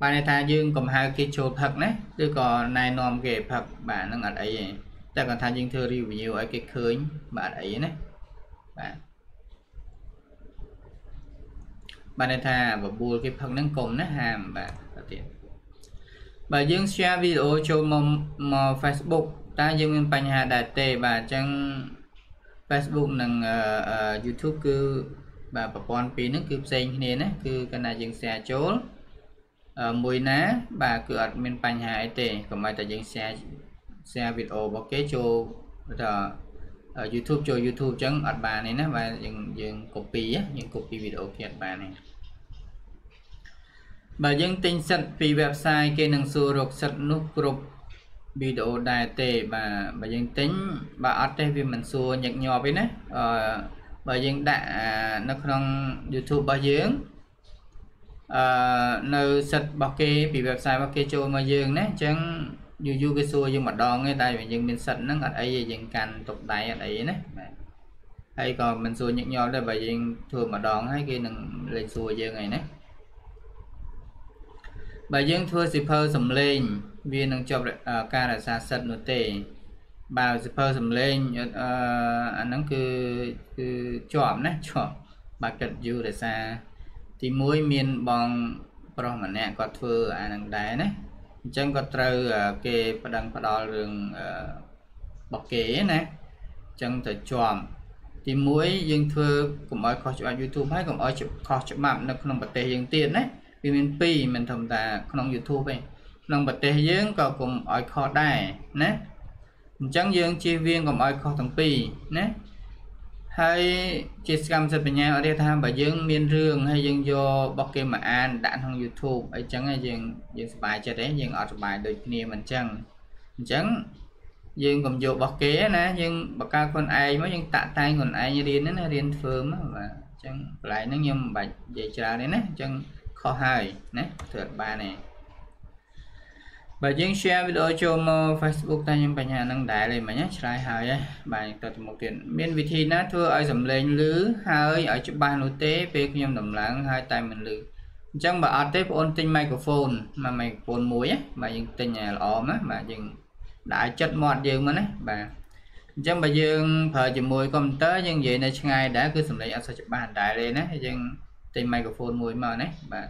បានន័យថាយើងកុំហៅគេចូលផឹកណាឬក៏ណែនាំគេឲ្យផឹកបាទហ្នឹងអត់អីទេតែគាត់ថាយើងធ្វើ review ឲ្យគេឃើញបាទអត់អីណាបាទ បានន័យថាបបួលគេផឹកហ្នឹងកុំណាហាមបាទទៅទៀតបើយើង share វីដេអូចូលមកមក Facebook តើយើងមានបញ្ហាដែរទេបាទអញ្ចឹង Facebook និង YouTube គឺបាទប្រព័ន្ធពីរហ្នឹងគឺផ្សេងគ្នាណាគឺកាលណាយើង share ចូលមួយណា បាទគឺអត់មានបញ្ហាអីទេកុំឲ្យតែយើង share share វីដេអូរបស់គេចូលថា YouTube ចូល YouTube អញ្ចឹងអត់បានទេណាបាទយើងយើង copy យើង copy វីដេអូគេអត់បានទេ បើយើងទិញសិតពី website គេនឹងសួររកសិតនោះគ្រប់វីដេអូដែរទេបាទបើយើងទិញបើអត់ទេវាមិនសួរញឹកញាប់ទេណាអឺបើយើងដាក់នៅក្នុង YouTube របស់យើងអឺនៅសិតរបស់គេពី website របស់គេចូលមកយើងណាអញ្ចឹងយូរយូរគេសួរយើងម្ដងទេតែយើងមានសិទ្ធហ្នឹងអត់អីទេយើងកាន់ទុកដៃអត់អីណាបាទហើយក៏មិនសួរញឹកញាប់ដែរបើយើងធ្វើម្ដងហើយគេនឹងលេខសួរយើងហើយណា បើយើងធ្វើសិភៅសំឡេងវានឹងជាប់ការរក្សាសិទ្ធនោះទេបើសិភៅសំឡេងអឺអាហ្នឹងគឺគឺជាប់ណាជាប់បើគិតយូររក្សាទី1មានបងប្រុសម្នាក់គាត់ធ្វើអាហ្នឹងដែរណាអញ្ចឹងគាត់ត្រូវគេប្តឹងផ្ដាល់រឿងរបស់គេណាអញ្ចឹងទៅជាប់ទី1យើងធ្វើកុំឲ្យខុសច្បាប់ YouTube ហើយកុំឲ្យខុសច្បាប់នៅក្នុងប្រទេសយើងទៀតណា វាមាន2មិនធម្មតាក្នុង YouTube ទេក្នុងប្រទេសយើងក៏កុំឲ្យខុសដែរណាអញ្ចឹងយើងជៀសវាងកុំឲ្យខុសទាំងពីរណាហើយជាសកម្មសិទ្ធិបញ្ញាអរិយថាបើយើងមានរឿងហើយយើងយករបស់គេមកអានដាក់ក្នុង YouTube អីចឹងយើងយើងសប្បាយចិត្តទេយើងអត់សប្បាយដូចគ្នាមិនចឹងអញ្ចឹងយើងកុំយករបស់គេណាយើងបកកើតខ្លួនឯងមកយើងតាក់តែងខ្លួនឯងរៀនណារៀនធ្វើមកបាទអញ្ចឹងកន្លែងហ្នឹងខ្ញុំមិនបាច់និយាយច្រើនទេណាអញ្ចឹង ខុសហើយណាធ្វើអត់បានទេបើយើង share វីដេអូចូលមក Facebook តែខ្ញុំបញ្ហាហ្នឹងដែរលេមិញឆ្លើយហើយបាទទៅទៅមុខទៀតមានវិធីណាធ្វើឲ្យសំឡេងលឺហើយឲ្យច្បាស់នោះទេពេលខ្ញុំដំឡើងហើយតែមិនលឺអញ្ចឹងបើអត់ទេបងអូនទិញ microphone មក microphone មួយបាទយើងទិញល្អណាបាទយើងដាក់ចិត្តមាត់យើងមកណាបាទអញ្ចឹងបើយើងប្រើជាមួយកុំព្យូទ័រយើងនិយាយនៅឆ្ងាយដែរគឺសំឡេងអត់សូវច្បាស់ដែរទេណាយើង ទិញ microphone មួយមកណាបាទ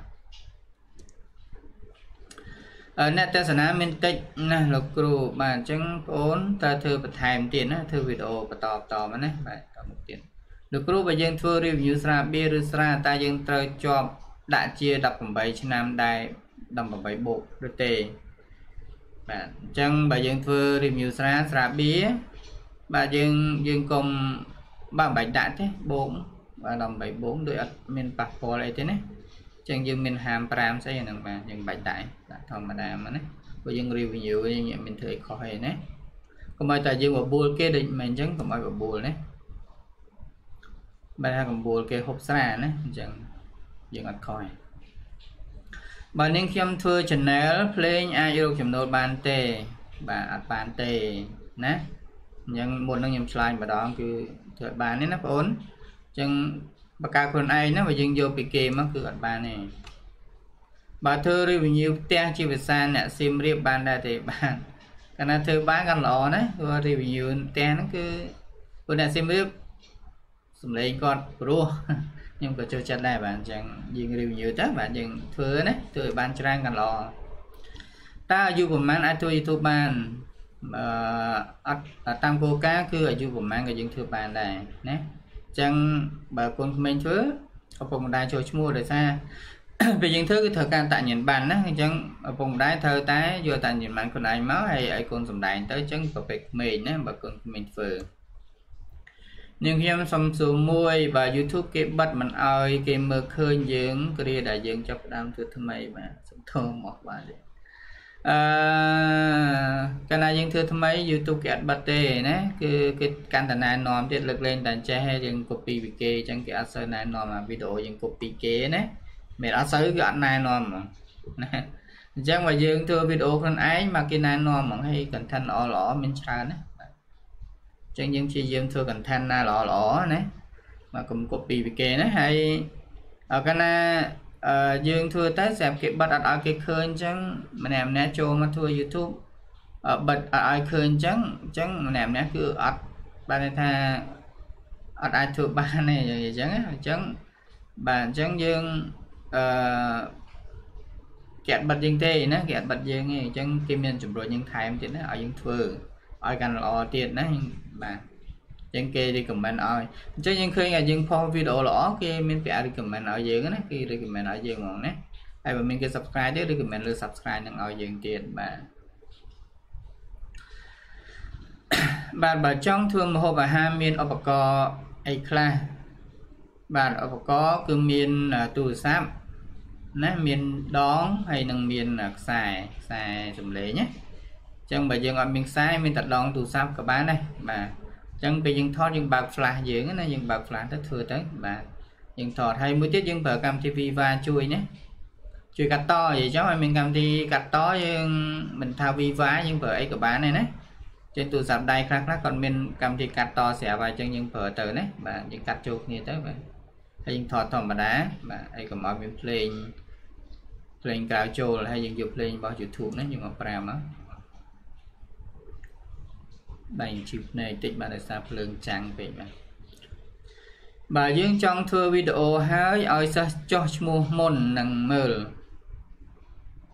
អ្នកទស្សនាមានតិចណាលោកគ្រូបាទអញ្ចឹងបងអូនតើធ្វើបន្ថែមទៀតណាធ្វើវីដេអូបន្តបន្តមកណាបាទតមុខទៀតលោកគ្រូបើយើងធ្វើ review ស្រាបៀរឬស្រាតើយើងត្រូវជាប់ដាក់ជា18ឆ្នាំដែរ18បូកឬទេបាទអញ្ចឹងបើយើងធ្វើ review ស្រាស្រាបៀរបាទយើងយើងកុំបាទមិនបាច់ដាក់ទេបូក បាទ18បូកដូចអត់មានប៉ះពាល់អីទេណាចឹងយើងមានហាម5ស្អីហ្នឹងបាទយើងបាច់ដាក់ដាក់ធម្មតាមកណាព្រោះយើង review យើងមានធ្វើអីខុសអីណាកុំឲ្យតែយើងបបួលគេដូចមិនអញ្ចឹងកុំឲ្យបបួលណាបើថាកំបួលគេហូបស្រាណាអញ្ចឹងយើងអត់ខុសទេបើនាងខ្ញុំធ្វើ channel ភ្លេងអាចរកចំណូលបានទេបាទអត់បានទេណាអញ្ចឹងមុននឹងខ្ញុំឆ្លើយម្ដងគឺធ្វើបានទេណាបងអូនអញ្ចឹងបកកើតខ្លួនឯងណាបើយើងយកពីគេមកគឺអត់បានទេបើធ្វើ review ផ្ទះជាភាសាអ្នកសៀមរាបបានដែរទេបានកាលណាធ្វើបានកាន់ល្អណាព្រោះ review ផ្ទះហ្នឹងគឺពួកអ្នកសៀមរាបសំឡេងគាត់ព្រោះខ្ញុំក៏ចូលចិត្តដែរបាទអញ្ចឹងយើង review ទៅបាទយើងធ្វើណាធ្វើឲ្យបានច្រើនកាន់ល្អតើអាយុប្រហែលអាចធ្វើ YouTube បានអឺអត់តាមគោលការណ៍គឺអាយុប្រហែលក៏យើងធ្វើបានដែរណា ចឹងបើកូនក្មេងធ្វើឪពុកម្ដាយចូលឈ្មោះដោយសារពេលយើងធ្វើគឺត្រូវការតញ្ញបានណាអញ្ចឹងឪពុកម្ដាយត្រូវតែយកតញ្ញបានខ្លួនឯងមកហើយឲ្យកូនសំដែងទៅអញ្ចឹងប្រពេកក្មេងណាបើកូនក្មេងធ្វើនាងខ្ញុំសុំសួរមួយបើ YouTube គេបិទមិនអោយគេមើលឃើញយើងគ្រាដែលយើងចាប់ផ្ដើមធ្វើថ្មីបាទសុំធំមកបាទ អឺកាលណាយើងធ្វើថ្មី YouTube គេអត់បិទទេណាគឺគេកាន់តែណែនាំទៀតលើកលែងតែចេះយើង copy ពីគេអញ្ចឹងគេអត់សូវណែនាំអាវីដេអូយើង copy គេណាមិនអត់សូវគឺអត់ណែនាំហ្មងណាអញ្ចឹងបើយើងធ្វើវីដេអូខ្លួនឯងមកគេណែនាំហ្មងហើយ content ល្អល្អមានច្រើនណាអញ្ចឹងយើងព្យាយាមធ្វើ content ណាល្អល្អណាមកកុំ copy ពីគេណាហើយកាលណា អឺយើងធ្វើទៅស្រាប់គេបិទអត់ឲ្យគេឃើញអញ្ចឹងម្នាក់ម្នាក់ចូលមកធ្វើ YouTube បិទអត់ឲ្យឃើញអញ្ចឹងអញ្ចឹងម្នាក់ម្នាក់គឺអត់បានថាអត់អាចធ្វើបានទេអញ្ចឹងអញ្ចឹងបាទអញ្ចឹងយើងអឺគេអត់បិទយើងទេណាគេអត់បិទយើងទេអញ្ចឹងគេមានជំរុញយើងថែមទៀតណាឲ្យយើងធ្វើឲ្យកាន់ល្អទៀតណាបាទ ចឹងគេ recommend ឲ្យអញ្ចឹងយើងឃើញថាយើងផុសវីដេអូល្អគេមានពាក្យ recommend ឲ្យយើងណាគេ recommend ឲ្យយើងហ្មងណាហើយបើមានគេ subscribe ទេ recommend លើ subscribe នឹងឲ្យយើងទៀតបាទបាទបើចង់ធ្វើម្ហូបអាហារមានឧបករណ៍អីខ្លះបាទឧបករណ៍គឺមានទូរស័ព្ទណាមានដងហើយនឹងមានខ្សែខ្សែសំឡេងណាអញ្ចឹងបើយើងអត់មានខ្សែមានតែដងទូរស័ព្ទក៏បានដែរបាទ ចឹងពេលយើងថតយើងបើក flash យើងណាយើងបើក flash ទៅធ្វើទៅបាទយើងថតហើយមួយទៀតយើងប្រើកម្មវិធី Viva ជួយណាជួយកាត់តនិយាយចឹងឲ្យមានកម្មវិធីកាត់តយើងមិនថា Viva យើងប្រើអីក៏បានដែរណាចេញទូរស័ព្ទដៃខ្លះខ្លះគាត់មានកម្មវិធីកាត់តស្រាប់ហើយចឹងយើងប្រើទៅណាបាទយើងកាត់ចូលគ្នាទៅបាទហើយយើងថតធម្មតាបាទហើយកុំឲ្យមានភ្លេងភ្លេងក្រៅចូលហើយយើងយកភ្លេងរបស់ YouTube ហ្នឹងយើងមកប្រាំមក ដៃជីភ្នែកតិចបាទដោយសារភ្លើងចាំងពេកបាទបាទយើងចង់ធ្វើវីដេអូហើយឲ្យសិស្សចោះឈ្មោះមុននឹងមើល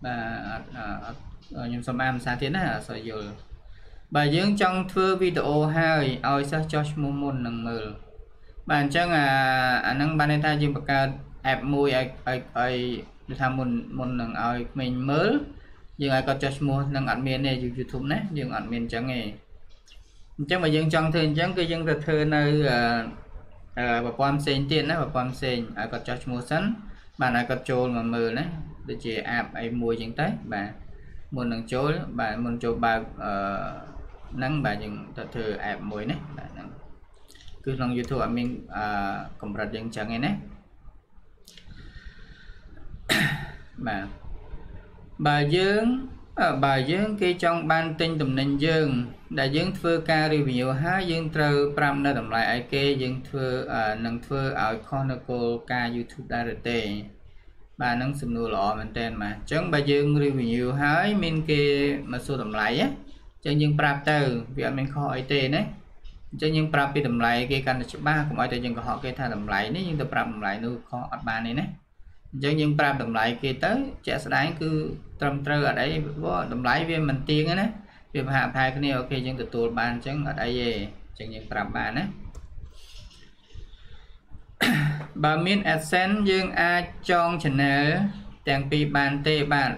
បាទអត់ខ្ញុំសូមអានភាសាទៀតណាអត់សូវយល់បាទយើងចង់ធ្វើវីដេអូហើយឲ្យសិស្សចោះឈ្មោះមុននឹងមើលបាទអញ្ចឹងអាអាហ្នឹងបានន័យថាយើងបង្កើត app មួយឲ្យឲ្យឲ្យនិយាយថាមុនមុននឹងឲ្យក្មេងមើលយើងឲ្យគាត់ចុះឈ្មោះនឹងអត់មានទេ YouTube ណាយើងអត់មានអញ្ចឹងទេ អញ្ចឹងបើយើងចង់ធ្វើអញ្ចឹងគឺយើងទៅធ្វើនៅប្រព័ន្ធផ្សេងទៀតណាប្រព័ន្ធផ្សេងឲ្យគាត់ចុះឈ្មោះសិនបាទឲ្យគាត់ចូលមកមើលណាដូចជា app អីមួយអញ្ចឹងទៅបាទមុននឹងចូលបាទមុនចូលបើកអឺហ្នឹងបាទយើងទៅធ្វើ app មួយណាបាទហ្នឹងគឺក្នុង YouTube អត់មានអឺកម្រិតយើងអញ្ចឹងឯណាបាទបើយើង បើយើងគេចង់បានទិញតំណែងយើង ដែលយើងធ្វើការ review ហើយយើងត្រូវប្រាប់នៅតម្លៃឲ្យគេយើងធ្វើនឹងធ្វើឲ្យខុសនៅគោលការណ៍ YouTube ដែរទេបាទនឹងសំណួរល្អមែនតើបាទអញ្ចឹងបើយើង review ហើយមានគេមកសួរតម្លៃអញ្ចឹងយើងប្រាប់ទៅវាអត់មានខុសអីទេណាអញ្ចឹងយើងប្រាប់ពីតម្លៃគេកាន់តែច្បាស់កុំឲ្យតែយើងកុហកគេថាតម្លៃនេះយើងទៅប្រាប់តម្លៃនោះខុសអត់បានទេណា អញ្ចឹងយើងប្រាប់តម្លៃគេទៅជាក់ស្ដែងគឺត្រឹមត្រូវអត់អីព្រោះតម្លៃវាមិនទៀងណាវាប្រហាក់ប្រហែលគ្នាអូខេយើងទទួលបានអញ្ចឹងអត់អីទេអញ្ចឹងយើងប្រាប់បានណាបើមាន AdSense យើងអាចចង channel ទាំងពីរបានទេបាទ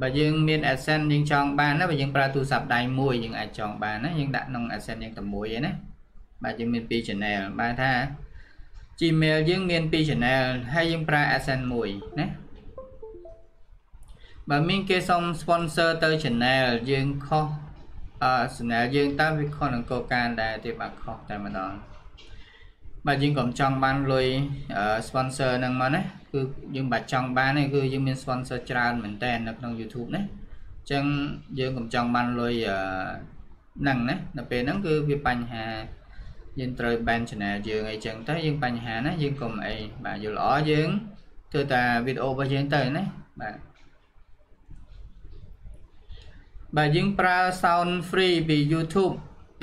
បើយើងមាន AdSense យើងចងបានណាបើយើងប្រើទូរស័ព្ទដៃមួយយើងអាចចងបានណាយើងដាក់ក្នុង AdSense យើងតែមួយឯណាបាទយើងមានពីរ channel បាទថា Gmail យើងមាន2 channel ហើយយើងប្រើ AdSense មួយណាបើមានគេសុំ sponsor ទៅ channel យើងខុសអឺ channel យើងតើវាខុសនឹងគោលការណ៍ដែរទេបាទខុសតែម្ដងបាទយើងក៏ចង់បានលុយ sponsor ហ្នឹងមកណាគឺយើងបាច់ចង់បានទេគឺយើងមាន sponsor ច្រើនមែនតើនៅក្នុង YouTube ណាអញ្ចឹងយើងក៏ចង់បានលុយហ្នឹងណាដល់ពេលហ្នឹងគឺវាបញ្ហា យើងត្រូវ ban channel យើងអីចឹងទៅយើងបញ្ហាណាយើងកុំអីបាទយល់ល្អយើងធ្វើតែវីដេអូរបស់យើងទៅណាបាទបាទយើងប្រើ sound free ពី YouTube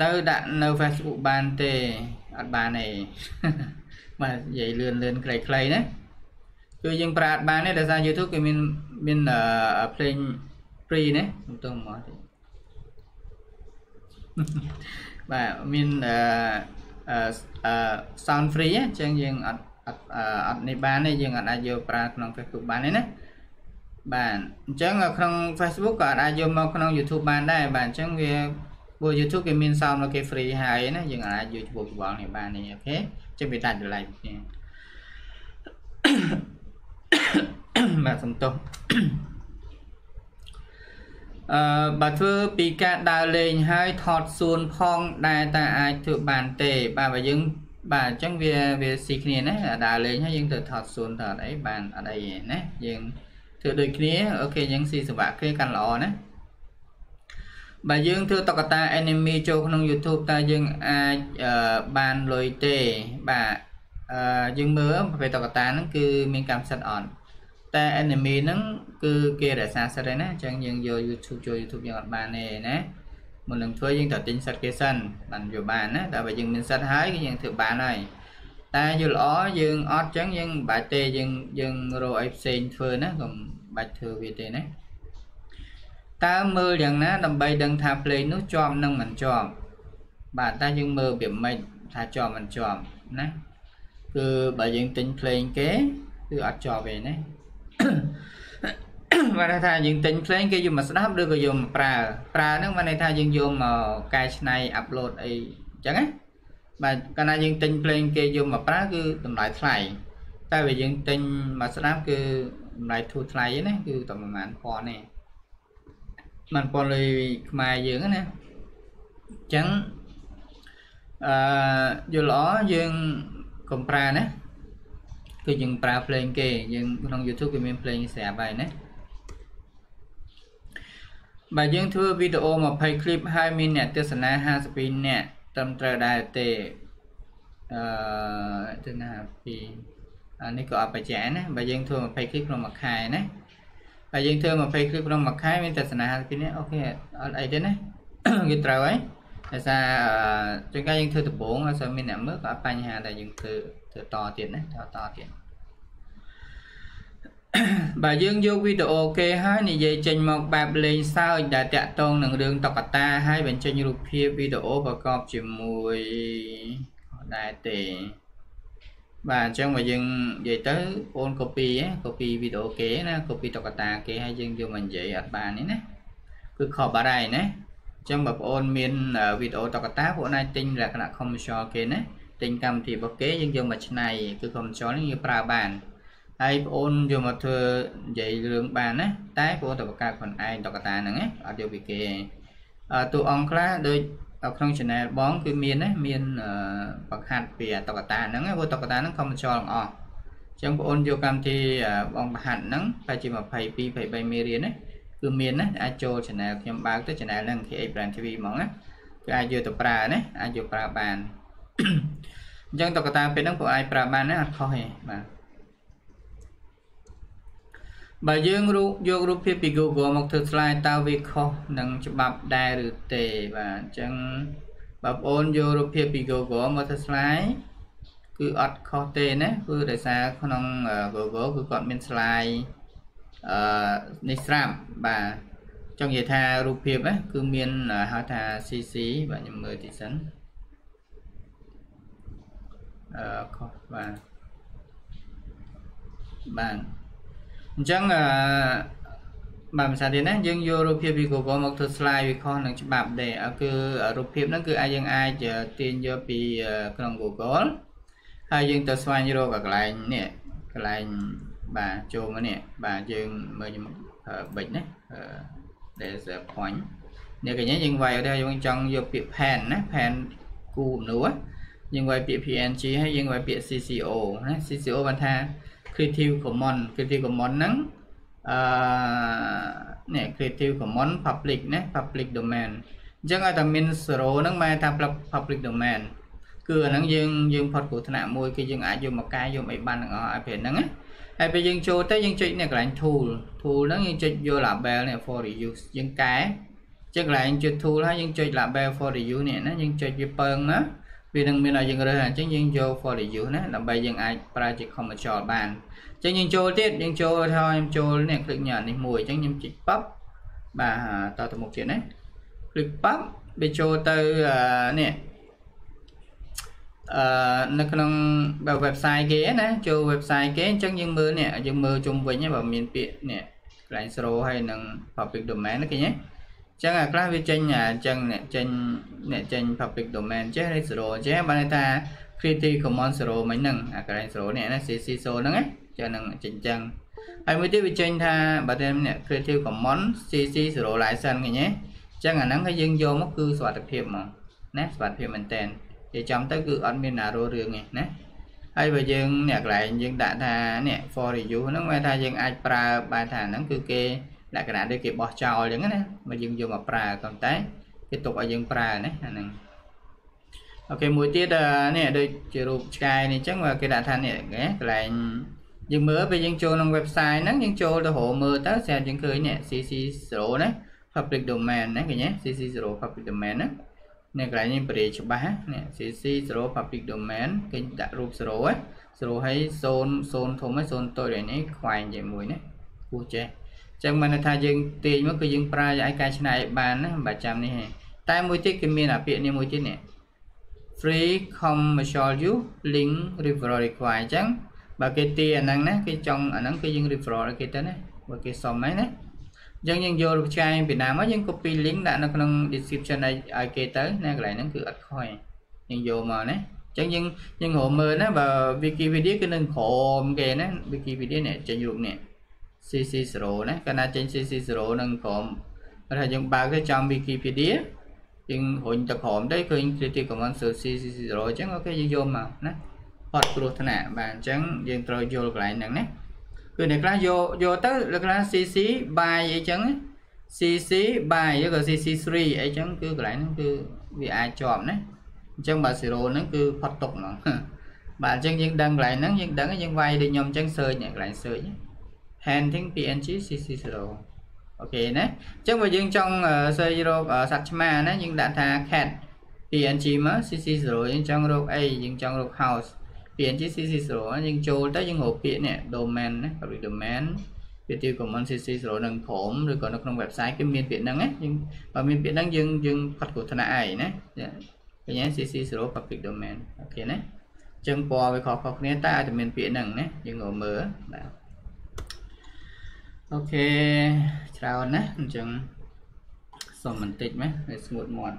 ទៅដាក់នៅ Facebook បានទេអត់បានទេបាទនិយាយលឿនលឿនខ្លីៗណាគឺយើងប្រើអត់បានទេដោយសារ YouTube គេមានមានភ្លេង free ណាខ្ញុំទៅមកទេបាទមានអឺ អឺ sound free អញ្ចឹងយើងអត់អត់អត់នេះបានទេយើងអត់អាចយកប្រើក្នុង Facebook បានទេណាបាទអញ្ចឹងក្នុង Facebook ក៏អាចយកមកក្នុង YouTube បានដែរបាទអញ្ចឹងវាព្រោះ YouTube គេមាន sound របស់គេ free ហើយណាយើងអាចយកច្បូកច្បល់នេះបាននេះអូខេអញ្ចឹងវាដាច់តម្លៃគ្នាបាទសំទោស អឺបើធ្វើពីការដើរលេងហើយថតសួនផងដែរតើអាចធ្វើបានទេ បាទបើយើងបាទអញ្ចឹងវាវាស៊ីគ្នាណាដើរលេងហើយយើងទៅថតសួនថតអីបានអត់អីទេណាយើងធ្វើដូចគ្នាអូខេយើងស៊ីសង្វាក់គ្នាកាន់ល្អណាបើយើងធ្វើតុក្កតា anime ចូលក្នុង YouTube តើយើងអាចបានលុយទេបាទអឺយើងមើលប្រភេទតុក្កតាហ្នឹងគឺមានកម្មសិទ្ធិអត់ តែ enemy ហ្នឹងគឺគេរក្សាសិទ្ធិឯណាអញ្ចឹងយើងយក YouTube ចូល YouTube យើងអត់បានទេណាមុននឹងធ្វើយើងត្រូវទិញសិទ្ធិគេសិនបានយកបានណាតែបើយើងមានសិទ្ធិហើយគឺយើងធ្វើបានហើយតែយល់ល្អយើងអត់អញ្ចឹងយើងមិនបាច់ទេយើងយើងរកអីផ្សេងធ្វើណាកុំបាច់ធ្វើវាទេណាតើមើលយ៉ាងណាដើម្បីដឹងថា play នោះជាប់នឹងមិនជាប់បាទតែយើងមើលវាមិនថាជាប់មិនជាប់ណាគឺបើយើងទិញ play គេគឺអត់ជាប់ទេណា បានថាយើងទិញភ្លេងគេយកមកស្ដាប់ឬក៏យកមកប្រើប្រើហ្នឹងបានន័យថាយើងយកមកកែច្នៃអាប់ឡូតអីអញ្ចឹងណាបាទកាលណាយើងទិញភ្លេងគេយកមកប្រើគឺតម្លៃថ្លៃតែបើយើងទិញមកស្ដាប់គឺតម្លៃធូរថ្លៃណាគឺតែប្រហែលពាន់ទេមិនពាន់លុយខ្មែរយើងណាអញ្ចឹងអឺយល់ល្អយើងកុំប្រើណា គឺយើងប្រើភ្លេងគេយើងក្នុង YouTube វាមានភ្លេងស្រាប់ហើយណាបើយើងធ្វើវីដេអូ20 clip ហើយមានអ្នកទស្សនា52នាក់ត្រឹមត្រូវដែរទេអឺទៅណាពីអានេះក៏អត់បច្ចៈណាបើយើងធ្វើ20 clip ក្នុងមួយខែណាបើយើងធ្វើ20 clip ក្នុងមួយខែមានទស្សនា52នាក់អូខេអត់អីទេណាវាត្រូវហើយ ដោយសារជួនកាលយើងធ្វើដំបូងហើយសូវមានអ្នកមើលក៏អត់បញ្ហាតែយើងធ្វើធ្វើតទៀតណាតតទៀតបើយើងយកវីដេអូគេហើយនិយាយចេញមកបែបលេងសើចដែលតាក់ទងនឹងរឿងតុក្កតាហើយបញ្ចេញរូបភាពវីដេអូប្រកបជាមួយដែរទេបាទអញ្ចឹងបើយើងនិយាយទៅបង copy ហ៎ copy វីដេអូគេណា copy តុក្កតាគេហើយយើងយកមកនិយាយអត់បានទេណាគឺខុសបាត់ហើយណាអញ្ចឹងបើបងអូនមានវីដេអូតុក្កតាពួកអាចទិញលក្ខណៈ commercial គេណាទិញកម្មវិធីរបស់គេយើងយកមកច្នៃគឺ commercial នេះយើងប្រើបានហើយបងអូនយកមកធ្វើនិយាយរឿងបានណាតែបងអូនទៅបង្កើតខ្លួនឯងតុក្កតាហ្នឹងណាអត់យកពីគេតួអង្គខ្លះដូចក្នុង channel បងគឺមានណាមានបង្ហាត់ពីតុក្កតាហ្នឹងព្រោះតុក្កតាហ្នឹង commercial ទាំងអស់អញ្ចឹងបងអូនយកកម្មវិធីបងបង្ហាត់ហ្នឹងប្រហែលជា22 23មេរៀនណា គឺមានណាអាចចូល channel ខ្ញុំបើកទៅ channel ហ្នឹង KH Brand TV ហ្មងណាគឺអាចយកទៅប្រើណាអាចយកប្រើបានអញ្ចឹងតុក្កតាពេលហ្នឹងពួកអាចប្រើបានណាអត់ខុសទេបាទបើយើងរូបយករូបភាពពី Google មកធ្វើ slide តើវាខុសនឹងច្បាប់ដែរឬទេបាទអញ្ចឹងបងប្អូនយករូបភាពពី Google មកធ្វើ slide គឺអត់ខុសទេណាគឺដោយសារក្នុង Google គឺគាត់មាន slide អឺនេះស្រាប់បាទចង់និយាយថារូបភាពណាគឺមានហៅថា CC បាទខ្ញុំមើលទីសិនអឺខុសបាទបាទអញ្ចឹងអឺបាទភាសាទៀតណាយើងយករូបភាពពី Google មកធ្វើ slide វាខុសនឹងច្បាប់ដែរគឺរូបភាពហ្នឹងគឺអាចយើងអាចទាញយកពីក្នុង Google ហើយយើងទៅស្វែងរកកន្លែងនេះកន្លែង បាទចូលមកនេះបាទយើងមើលខ្ញុំបិចណា there's a point នេះកញ្ញាយើងវាយទៅយើងចង់យកពាក្យ pen ណា pen គូគំនូយើងវាយពាក្យ PNG ហើយយើងវាយពាក្យ CCO ណា CCO បានថា Creative Commons Creative Commons ហ្នឹងអឺនេះ Creative Commons Public ណា Public Domain អញ្ចឹងឲ្យតែមាន0ហ្នឹងមកថា Public Domain គឺអាហ្នឹងយើងយើងផុតគ្រោះថ្នាក់មួយគឺយើងអាចយកមកកែយកអីបានទាំងអស់ឲ្យពេលហ្នឹងណា ហើយពេលយើងចូលទៅយើងចុចនេះកន្លែង tool tool ហ្នឹងយើងចុចយក label នេះ for reuse យើងកែចុចកន្លែងចុច tool ហើយយើងចុច label for reuse នេះណាយើងចុចវាពើងណាវានឹងមានឲ្យយើងរើសអញ្ចឹងយើងយក for reuse ណាដើម្បីយើងអាចប្រើជា commercial បានអញ្ចឹងយើងចូលទៀតយើងចូលហើយខ្ញុំចូលនេះ click ញ៉ានេះមួយអញ្ចឹងខ្ញុំចុចប៉ាប់បាទតទៅមុខទៀតណា click ប៉ាប់វាចូលទៅនេះ អឺនៅក្នុង website គេណាចូល website គេអញ្ចឹងយើងមើលនេះយើងមើលជុំវិញបើមានពាក្យនេះកន្លែង zero ហើយនឹង public domain ណាគេណាចឹងអាខ្លះវាចេញអញ្ចឹងអ្នកចេញអ្នកចេញ public domain ចេះហើយ zero ចេះបានថា Creative Commons zero មិញហ្នឹងអាកន្លែង zero នេះណា CC 0ហ្នឹងណាចឹងនឹងចេញចឹងហើយមួយទៀតវាចេញថាបើតែអ្នក Creative Commons CC 0 license គេណាចឹងអាហ្នឹងហើយយើងយកមកគឺសុវត្ថិភាពហ្មងណាសុវត្ថិភាពមែនតើ និយាយចំទៅគឺអត់មានណារោរឿងទេណាហើយបើយើងអ្នកកន្លែងយើងដាក់ថានេះ for review ហ្នឹងហមายថាយើងអាចប្រើបែបថាហ្នឹងគឺគេលក្ខណៈដូចគេបោះចោលអញ្ចឹងណាមកយើងយកមកប្រើក៏តែគេទុកឲ្យយើងប្រើណាអាហ្នឹងអូខេមួយទៀតនេះដូចជារូបឆ្កែនេះអញ្ចឹងគេដាក់ថានេះកន្លែងយើងមើលពេលយើងចូលក្នុង website ហ្នឹងយើងចូលទៅរកមើលទៅស្អាតយើងឃើញនេះ CC0 ណា public domain ណាឃើញទេ CC0 public domain ណា នេះកន្លែងនេះបរិយាច្បាស់នេះ CC0 public domain គេដាក់រូប0ហ៎0ហើយ0 0ធំហើយ0តូចហើយនេះខ្វែងជាមួយណាគោះចេះចឹងមិនថាយើងទាញមកគឺយើងប្រើឲ្យកែច្នៃឲ្យបានណាមិនបាច់ចាំនេះទេតែមួយទៀតគេមានអាពាក្យនេះមួយទៀតនេះ free commercial use link referral require អញ្ចឹងបើគេទាអាហ្នឹងណាគេចង់អាហ្នឹងគឺយើង referral ឲ្យគេទៅណាបើគេសុំហើយណា អញ្ចឹងយើងយករូបឆ្កែពីណាមកយើង copy link ដាក់នៅក្នុង description ឲ្យគេទៅណាកន្លែងហ្នឹងគឺអត់ខុសយើងយកមកណាអញ្ចឹងយើងយើងរកមើលណាបើ Wikipedia គឺនឹងក្រោមគេណា Wikipedia នេះចេញរូបនេះ CC0 ណាកាលណាចេញ CC0 នឹងក្រោមថាយើងបើកទៅចំ Wikipedia យើងរុញទៅក្រោមទៅឃើញ Creative Commons CC0 អញ្ចឹងអូខេយើងយកមកណាផុតគ្រោះថ្នាក់បាទអញ្ចឹងយើងត្រូវយល់កន្លែងហ្នឹងណា គឺអ្នកខ្លះយកយកទៅលក្ខណៈ CC by អីចឹង CC by ឬក៏ CC3 អីចឹងគឺកន្លែងហ្នឹងគឺវាអាចជាប់ណាអញ្ចឹងបើ0ហ្នឹងគឺផុតទុកហ្មងបាទអញ្ចឹងយើងដឹងកន្លែងហ្នឹងយើងដឹងយើងវាយដូចខ្ញុំអញ្ចឹង search កន្លែង search handling png cc0 អូខេណាអញ្ចឹងបើយើងចង់ search រកសត្វឆ្មាណាយើងដាក់ថា cat png មក cc0 យើងចង់រកអីយើងចង់រក house png cc0 យើងចូលទៅយើងរកពាក្យនេះ domain ណា public domain ពាក្យទី common cc0 នឹងក្រុមឬក៏នៅក្នុង website គឺមានពាក្យហ្នឹងណាយើងបើមានពាក្យហ្នឹងយើងយើងផាត់គ្រោះថ្នាក់ឯងណាឃើញ cc0 public domain អូខេណាអញ្ចឹងពណ៌វាខុសៗគ្នាតែអាចតែមានពាក្យហ្នឹងណាយើងរកមើលបាទអូខេច្រើនណាអញ្ចឹងសុំបន្តិចណាឲ្យស្ងួតមាត់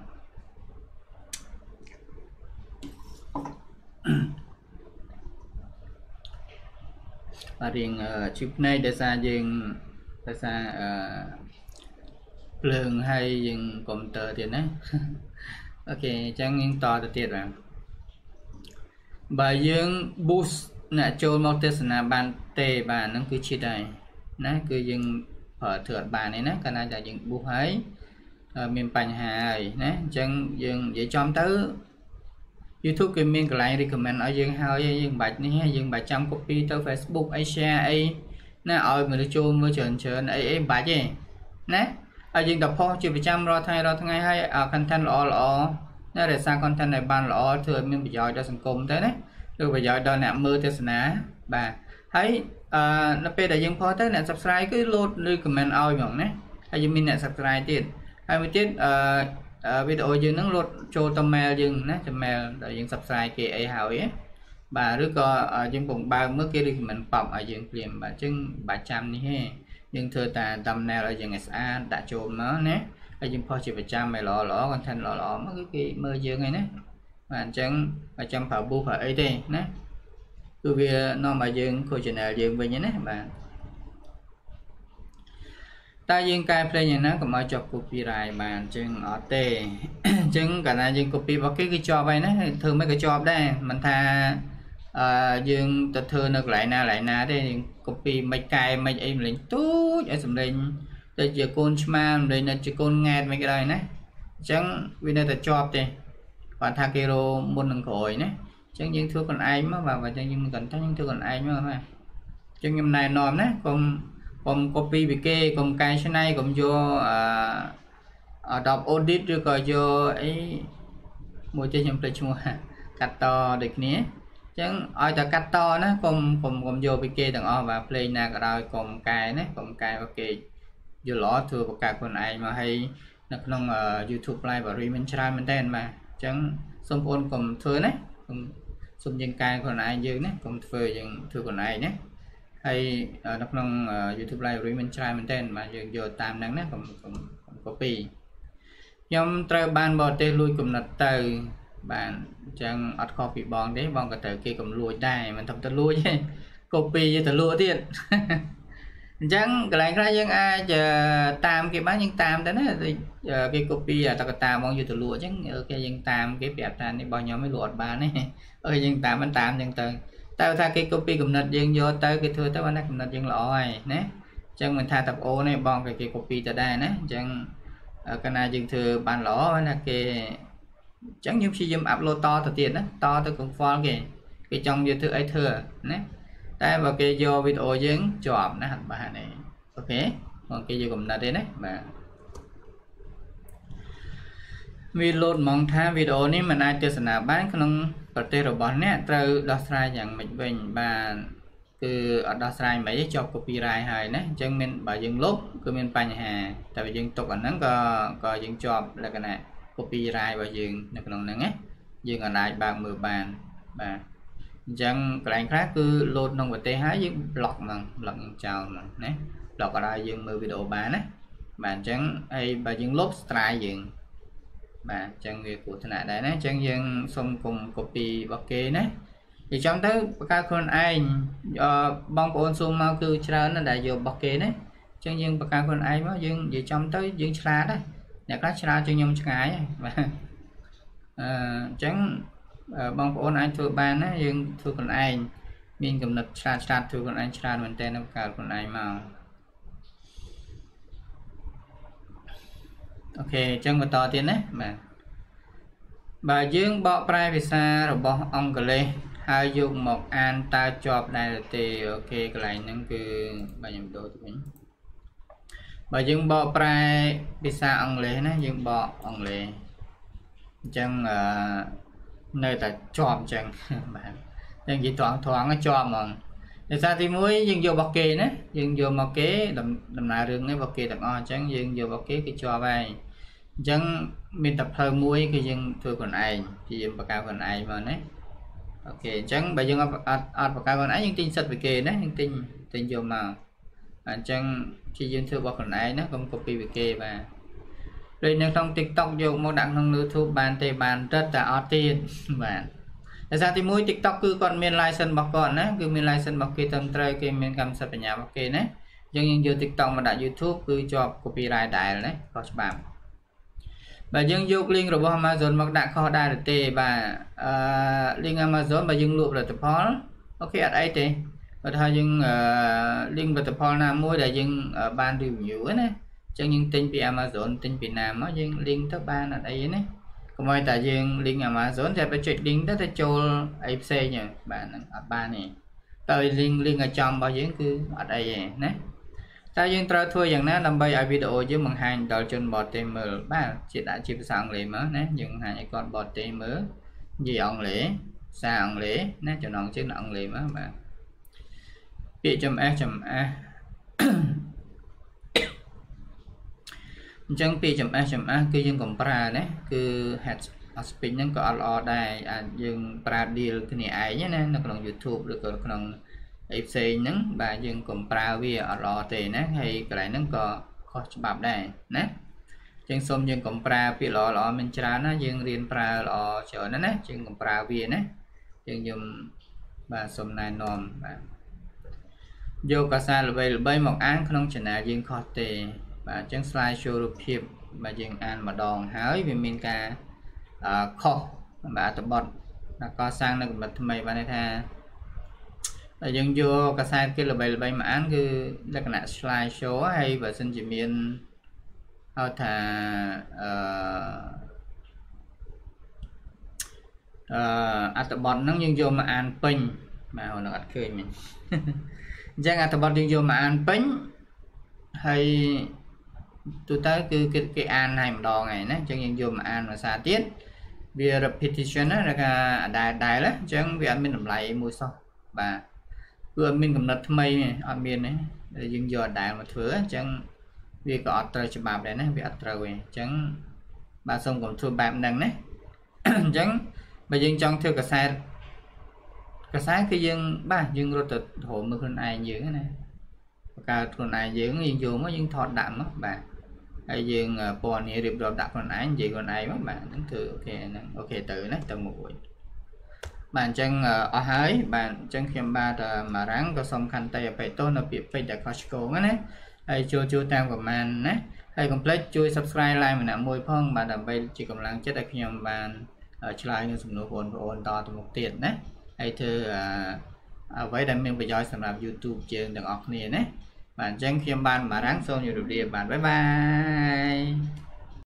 បាទរៀងជិះភ្នែកដោយសារយើងដោយសារអឺភ្លើងហើយយើងកុំព្យូទ័រទៀតណាអូខេអញ្ចឹងយើងតទៅទៀតបាទបើយើង boost អ្នកចូលមកទស្សនាបានទេបាទហ្នឹងគឺឈិតហើយណាគឺយើងប្រើធ្វើអត់បានទេណាកាលណាតែយើង boost ហើយមានបញ្ហាហើយណាអញ្ចឹងយើងនិយាយចំទៅ YouTube គេមានកន្លែង recommend ឲ្យយើងហើយយើងបាច់នេះយើងបាច់ចាំ copy ទៅ Facebook អី share អីណាឲ្យមនុស្សចូលមើលច្រើនច្រើនអីអីបាច់ទេណាហើយយើងទៅផុសជាប្រចាំរាល់ថ្ងៃរាល់ថ្ងៃហើយ content ល្អល្អណារក្សា content ឲ្យបានល្អធ្វើឲ្យមានប្រយោជន៍ដល់សង្គមទៅណាឬប្រយោជន៍ដល់អ្នកមើលទស្សនាបាទហើយអឺនៅពេលដែលយើងផុសទៅអ្នក subscribe គឺ load ឬ comment ឲ្យហ្មងណាហើយយើងមានអ្នក subscribe ទៀតហើយមួយទៀតអឺ វីដេអូយើងនឹងលុតចូលទៅ mail យើងណាចាំ mail ដែលយើង subscribe គេអីហើយបាទឬក៏យើងពងបើកមើលគេ recommend pop ឲ្យយើងព្រាមបាទអញ្ចឹងបាច់ចាំនេះទេយើងធ្វើតែ thumbnail ឲ្យយើងឲ្យស្អាតដាក់ចូលមកណាហើយយើងផុសជាប្រចាំឲ្យល្អល្អ content ល្អល្អមកគឺគេមើលយើងហើយណាបាទអញ្ចឹងបើចាំប្រើ boost ប្រើអីទេណាគឺវានាំឲ្យយើងខូច channel យើងវិញណាបាទ តើយើងកែភ្លេងយ៉ាងណាកុំឲ្យជាប់ copyright បានអញ្ចឹងអត់ទេអញ្ចឹងកាលណាយើង copy របស់គេគឺជាប់ហើយណាធ្វើមិនក៏ជាប់ដែរមិនថាអឺយើងទៅធ្វើនៅកន្លែងណាកន្លែងណាទេយើង copy មិនកែមិនអីម្លេងទូចឲ្យសម្លេងទៅជាកូនឆ្មាម្លេងនៅជាកូនង៉ែតមិនក៏ដោយណាអញ្ចឹងវានៅតែជាប់ទេគាត់ថាគេរមុននឹងក្រោយណាអញ្ចឹងយើងធ្វើខ្លួនឯងមកបាទអញ្ចឹងយើងមិនគាត់ថាយើងធ្វើខ្លួនឯងមកបាទអញ្ចឹងខ្ញុំណែនាំណាកុំ កុំ copy ពីគេកុំកែច្នៃកុំយកអឺ Adobe Audit ឬក៏យកអីមួយចេះខ្ញុំភ្លេចឈ្មោះកាត់តដូចគ្នាអញ្ចឹងឲ្យតែកាត់តណាកុំកុំកុំយកពីគេទាំងអស់បាទ play ណាក៏ដោយកុំកែណាកុំកែរបស់គេយល់ល្អធ្វើបង្កើតខ្លួនឯងមកហើយនៅក្នុង YouTube library មានច្រើនមែនតើបាទអញ្ចឹងសូមបងប្អូនកុំធ្វើណាកុំសូមយើងកែខ្លួនឯងយើងណាកុំធ្វើយើងធ្វើខ្លួនឯងណា ហើយនៅក្នុង YouTube library មានច្រើនមែនទែនបាទយើងយកតាមហ្នឹងណាកុំកុំ copy ខ្ញុំត្រូវបានបរទេសលួចកំណត់ទៅបាទអញ្ចឹងអត់ខុសពីបងទេបងក៏ត្រូវគេកំលួចដែរមិនធំទៅលួចទេ copy ទៅលក់ទៀតអញ្ចឹងកន្លែងខ្លះយើងអាចតាមគេបានយើងតាមទៅណាគេ copy អតកតាមកយកទៅលក់អញ្ចឹងគេយើងតាមគេប្រាប់ថានេះរបស់ខ្ញុំមិនលក់អត់បានទេអើយើងតាមមិនតាមអញ្ចឹងទៅ តែថាគេ copy កំណត់យើងយកទៅគេធ្វើទៅបានណាកំណត់យើងល្អហើយណាអញ្ចឹងមិនថាតាប្អូនទេបងគេគេ copy ទៅដែរណាអញ្ចឹងកាលណាយើងធ្វើបានល្អណាគេអញ្ចឹងយើងព្យាយាម upload តទៅទៀតណាតទៅកុំ follow គេគេចង់យកធ្វើអីធ្វើណាតែបើគេយកវីដេអូយើងជាប់ណាអត់បានទេអូខេបងគេយកកំណត់ទេណាបាទវាលោតហ្មងថាវីដេអូនេះមិនអាចទស្សនាបានក្នុង ប្រទេសរបស់អ្នកត្រូវដោះស្រាយយ៉ាងម៉េចវិញបានគឺអត់ដោះស្រាយមិនទេជាប់ copyright ហើយណាអញ្ចឹងមានបើយើងលុបគឺមានបញ្ហាតែបើយើងទុកអាហ្នឹងក៏ក៏យើងជាប់លក្ខណៈ copyright របស់យើងនៅក្នុងហ្នឹងណាយើងអាចបើកមើលបានបាទអញ្ចឹងកន្លែងខ្លះគឺ load ក្នុងប្រទេសហើយយើង block ហ្មង block យើងចោលហ្មងណា block អត់ឲ្យយើងមើលវីដេអូបានណាបាទអញ្ចឹងហើយបើយើងលុប strike យើង បាទអញ្ចឹងវាគ្រោះថ្នាក់ដែរណាអញ្ចឹងយើងសុំកុំ copy របស់គេណានិយាយចំទៅបង្កើតខ្លួនឯងបងប្អូនស៊ូមមកគឺច្រើនណាស់ដែលយករបស់គេណាអញ្ចឹងយើងបង្កើតខ្លួនឯងមកយើងនិយាយចំទៅយើងឆ្លាតដែរអ្នកខ្លះឆ្លាតជាងខ្ញុំឆ្ងាយបាទអឺអញ្ចឹងបងប្អូនអាចធ្វើបានណាយើងធ្វើខ្លួនឯងមានកំណត់ឆ្លាតឆ្លាតធ្វើខ្លួនឯងច្រើនមែនតើនឹងកើតខ្លួនឯងមក OK អញ្ចឹងបន្តទៀតណាបាទបើយើងបកប្រែភាសារបស់អង់គ្លេសហើយយកមកអានតើជាប់ដែរទេ OK កន្លែងហ្នឹងគឺបើខ្ញុំដូរទៅវិញបើយើងបកប្រែភាសាអង់គ្លេសណាយើងបកអង់គ្លេសអញ្ចឹងអឺនៅតែជាប់អញ្ចឹងបាទអញ្ចឹងនិយាយត្រង់ត្រង់ជាប់ហ្មង ដោយសារទី1យើងយករបស់គេណាយើងយកមកគេដំណើររឿងនេះរបស់គេទាំងអស់អញ្ចឹងយើងយករបស់គេគឺជាប់ហើយអញ្ចឹងមានតែផ្លូវមួយគឺយើងធ្វើខ្លួនឯងជាយើងបង្កើតខ្លួនឯងមកណាអូខេអញ្ចឹងបើយើងអត់អត់បង្កើតខ្លួនឯងយើងទិញសិតពីគេណាយើងទិញទិញយកមកអញ្ចឹងជាយើងធ្វើរបស់ខ្លួនឯងណាកុំ copy ពីគេបាទដូចនៅក្នុង TikTok យកមកដាក់ក្នុង YouTube បានទេបានរត់តែអត់ទៀតបាទ ដោយសារទី1 TikTok គឺគាត់មាន license របស់គាត់ណាគឺមាន license របស់គេត្រឹមត្រូវគេមានកម្មសិទ្ធិបញ្ញារបស់គេណាអញ្ចឹងយើងយក TikTok មកដាក់ YouTube គឺជាប់ copyright ដែរណាខុសច្បាប់បើយើងយក link របស់ Amazon មកដាក់ខុសដែរទេបាទអឺ link Amazon បើយើងលក់ផលិតផលអូខេអត់អីទេបើថាយើង link ផលិតផលណាមួយដែលយើងបាន review ណាអញ្ចឹងយើងទិញពី Amazon ទិញពីណាមកយើង link ទៅបានអត់អីណាកុំ ឲ្យតែយើង link Amazon តែបើចុច link ទៅទៅចូលអីផ្សេងបាទហ្នឹងអត់បានទេទៅ link link ឲ្យចំរបស់យើងគឺអត់អីទេណាតើយើងត្រូវធ្វើយ៉ាងណាដើម្បីឲ្យវីដេអូយើងបង្ហាញដល់ជនបរទេសមើលបាទជាដាក់ជាភាសាអង់គ្លេសមកណាយើងបង្ហាញឲ្យគាត់បរទេសមើលនិយាយអង់គ្លេសភាសាអង់គ្លេសណាចំណងជើងអង់គ្លេសមកបាទពាក្យចំអះចំអះ អញ្ចឹងពាក្យចំអះចំអះគឺយើងកំប្រើណាគឺ head speech ហ្នឹងក៏អត់ល្អដែរអាចយើងប្រើ deal គ្នាឯងណានៅក្នុង YouTube ឬក៏ក្នុងអីផ្សេងហ្នឹងបាទយើងកុំប្រើវាអត់ល្អទេណាហើយកន្លែងហ្នឹងក៏ខុសច្បាប់ដែរណាចឹងសូមយើងកុំប្រើពាក្យល្អល្អមានច្រើនណាយើងរៀនប្រើល្អច្រើនណាណាយើងកុំប្រើវាណាយើងខ្ញុំបាទសូមណែនាំបាទយកភាសាល្បីល្បីមកអានក្នុង channel យើងខុសទេ បាទអញ្ចឹង slide show រូបភាពបាទយើងអានម្ដងហើយវាមានការខុសបាទអត្ថបទកសាងនៅកម្រិតថ្មីបានន័យថាតែយើងយកកាសែតគេល្បីល្បីមកអានគឺលក្ខណៈ slide show ហើយបើសិនជាមានហៅថាអឺអឺអត្ថបទហ្នឹងយើងយកមកអានពេញបាទហ្នឹងអត់ឃើញមិញអញ្ចឹងអត្ថបទយើងយកមកអានពេញហើយ ទូទៅគឺគេគេអានហើយម្ដងហើយណាអញ្ចឹងយើងយកមកអានភាសាទៀតវា repetition ណាគេដែលដែលអញ្ចឹងវាអត់មានតម្លៃមួយសោះបាទគឺអត់មានកំណត់ថ្មីអត់មានទេដែលយើងយកដែលមកធ្វើអញ្ចឹងវាក៏អត់ត្រូវច្បាប់ដែរណាវាអត់ត្រូវទេអញ្ចឹងបាទសូមកុំធ្វើបែបហ្នឹងណាអញ្ចឹងបើយើងចង់ធ្វើកសែតកសែតគឺយើងបាទយើងរត់ទៅរមមើលខ្លួនឯងយើងណាបង្កើតខ្លួនឯងយើងយើងយកមកយើងថតដាក់មកបាទ ហើយយើងពណ៌នេះរៀបរាប់ដាក់ខ្លួនឯងនិយាយខ្លួនឯងមកបាទហ្នឹងធ្វើអូខេហ្នឹងអូខេទៅណាទៅមុខវិញបាទអញ្ចឹងអស់ហើយបាទអញ្ចឹងខ្ញុំបាទមារាំងក៏សូមខន្តីអបិទោសនៅពាក្យពេចន៍ដែលខុសឆ្គងណាហើយចូលចូលតាមប្រមាណណាហើយកុំភ្លេចជួយ subscribe like ម្នាក់មួយផងបាទដើម្បីជាកម្លាំងចិត្តឲ្យខ្ញុំបានឆ្លើយនឹងសំណួរបងប្អូនតទៅមុខទៀតណាហើយធ្វើអ្វីដែលមានប្រយោជន៍សម្រាប់ YouTube យើងទាំងអស់គ្នាណា បាទអញ្ចឹងខ្ញុំបានមារាំងសូមជម្រាបលាបាទបាយបាយ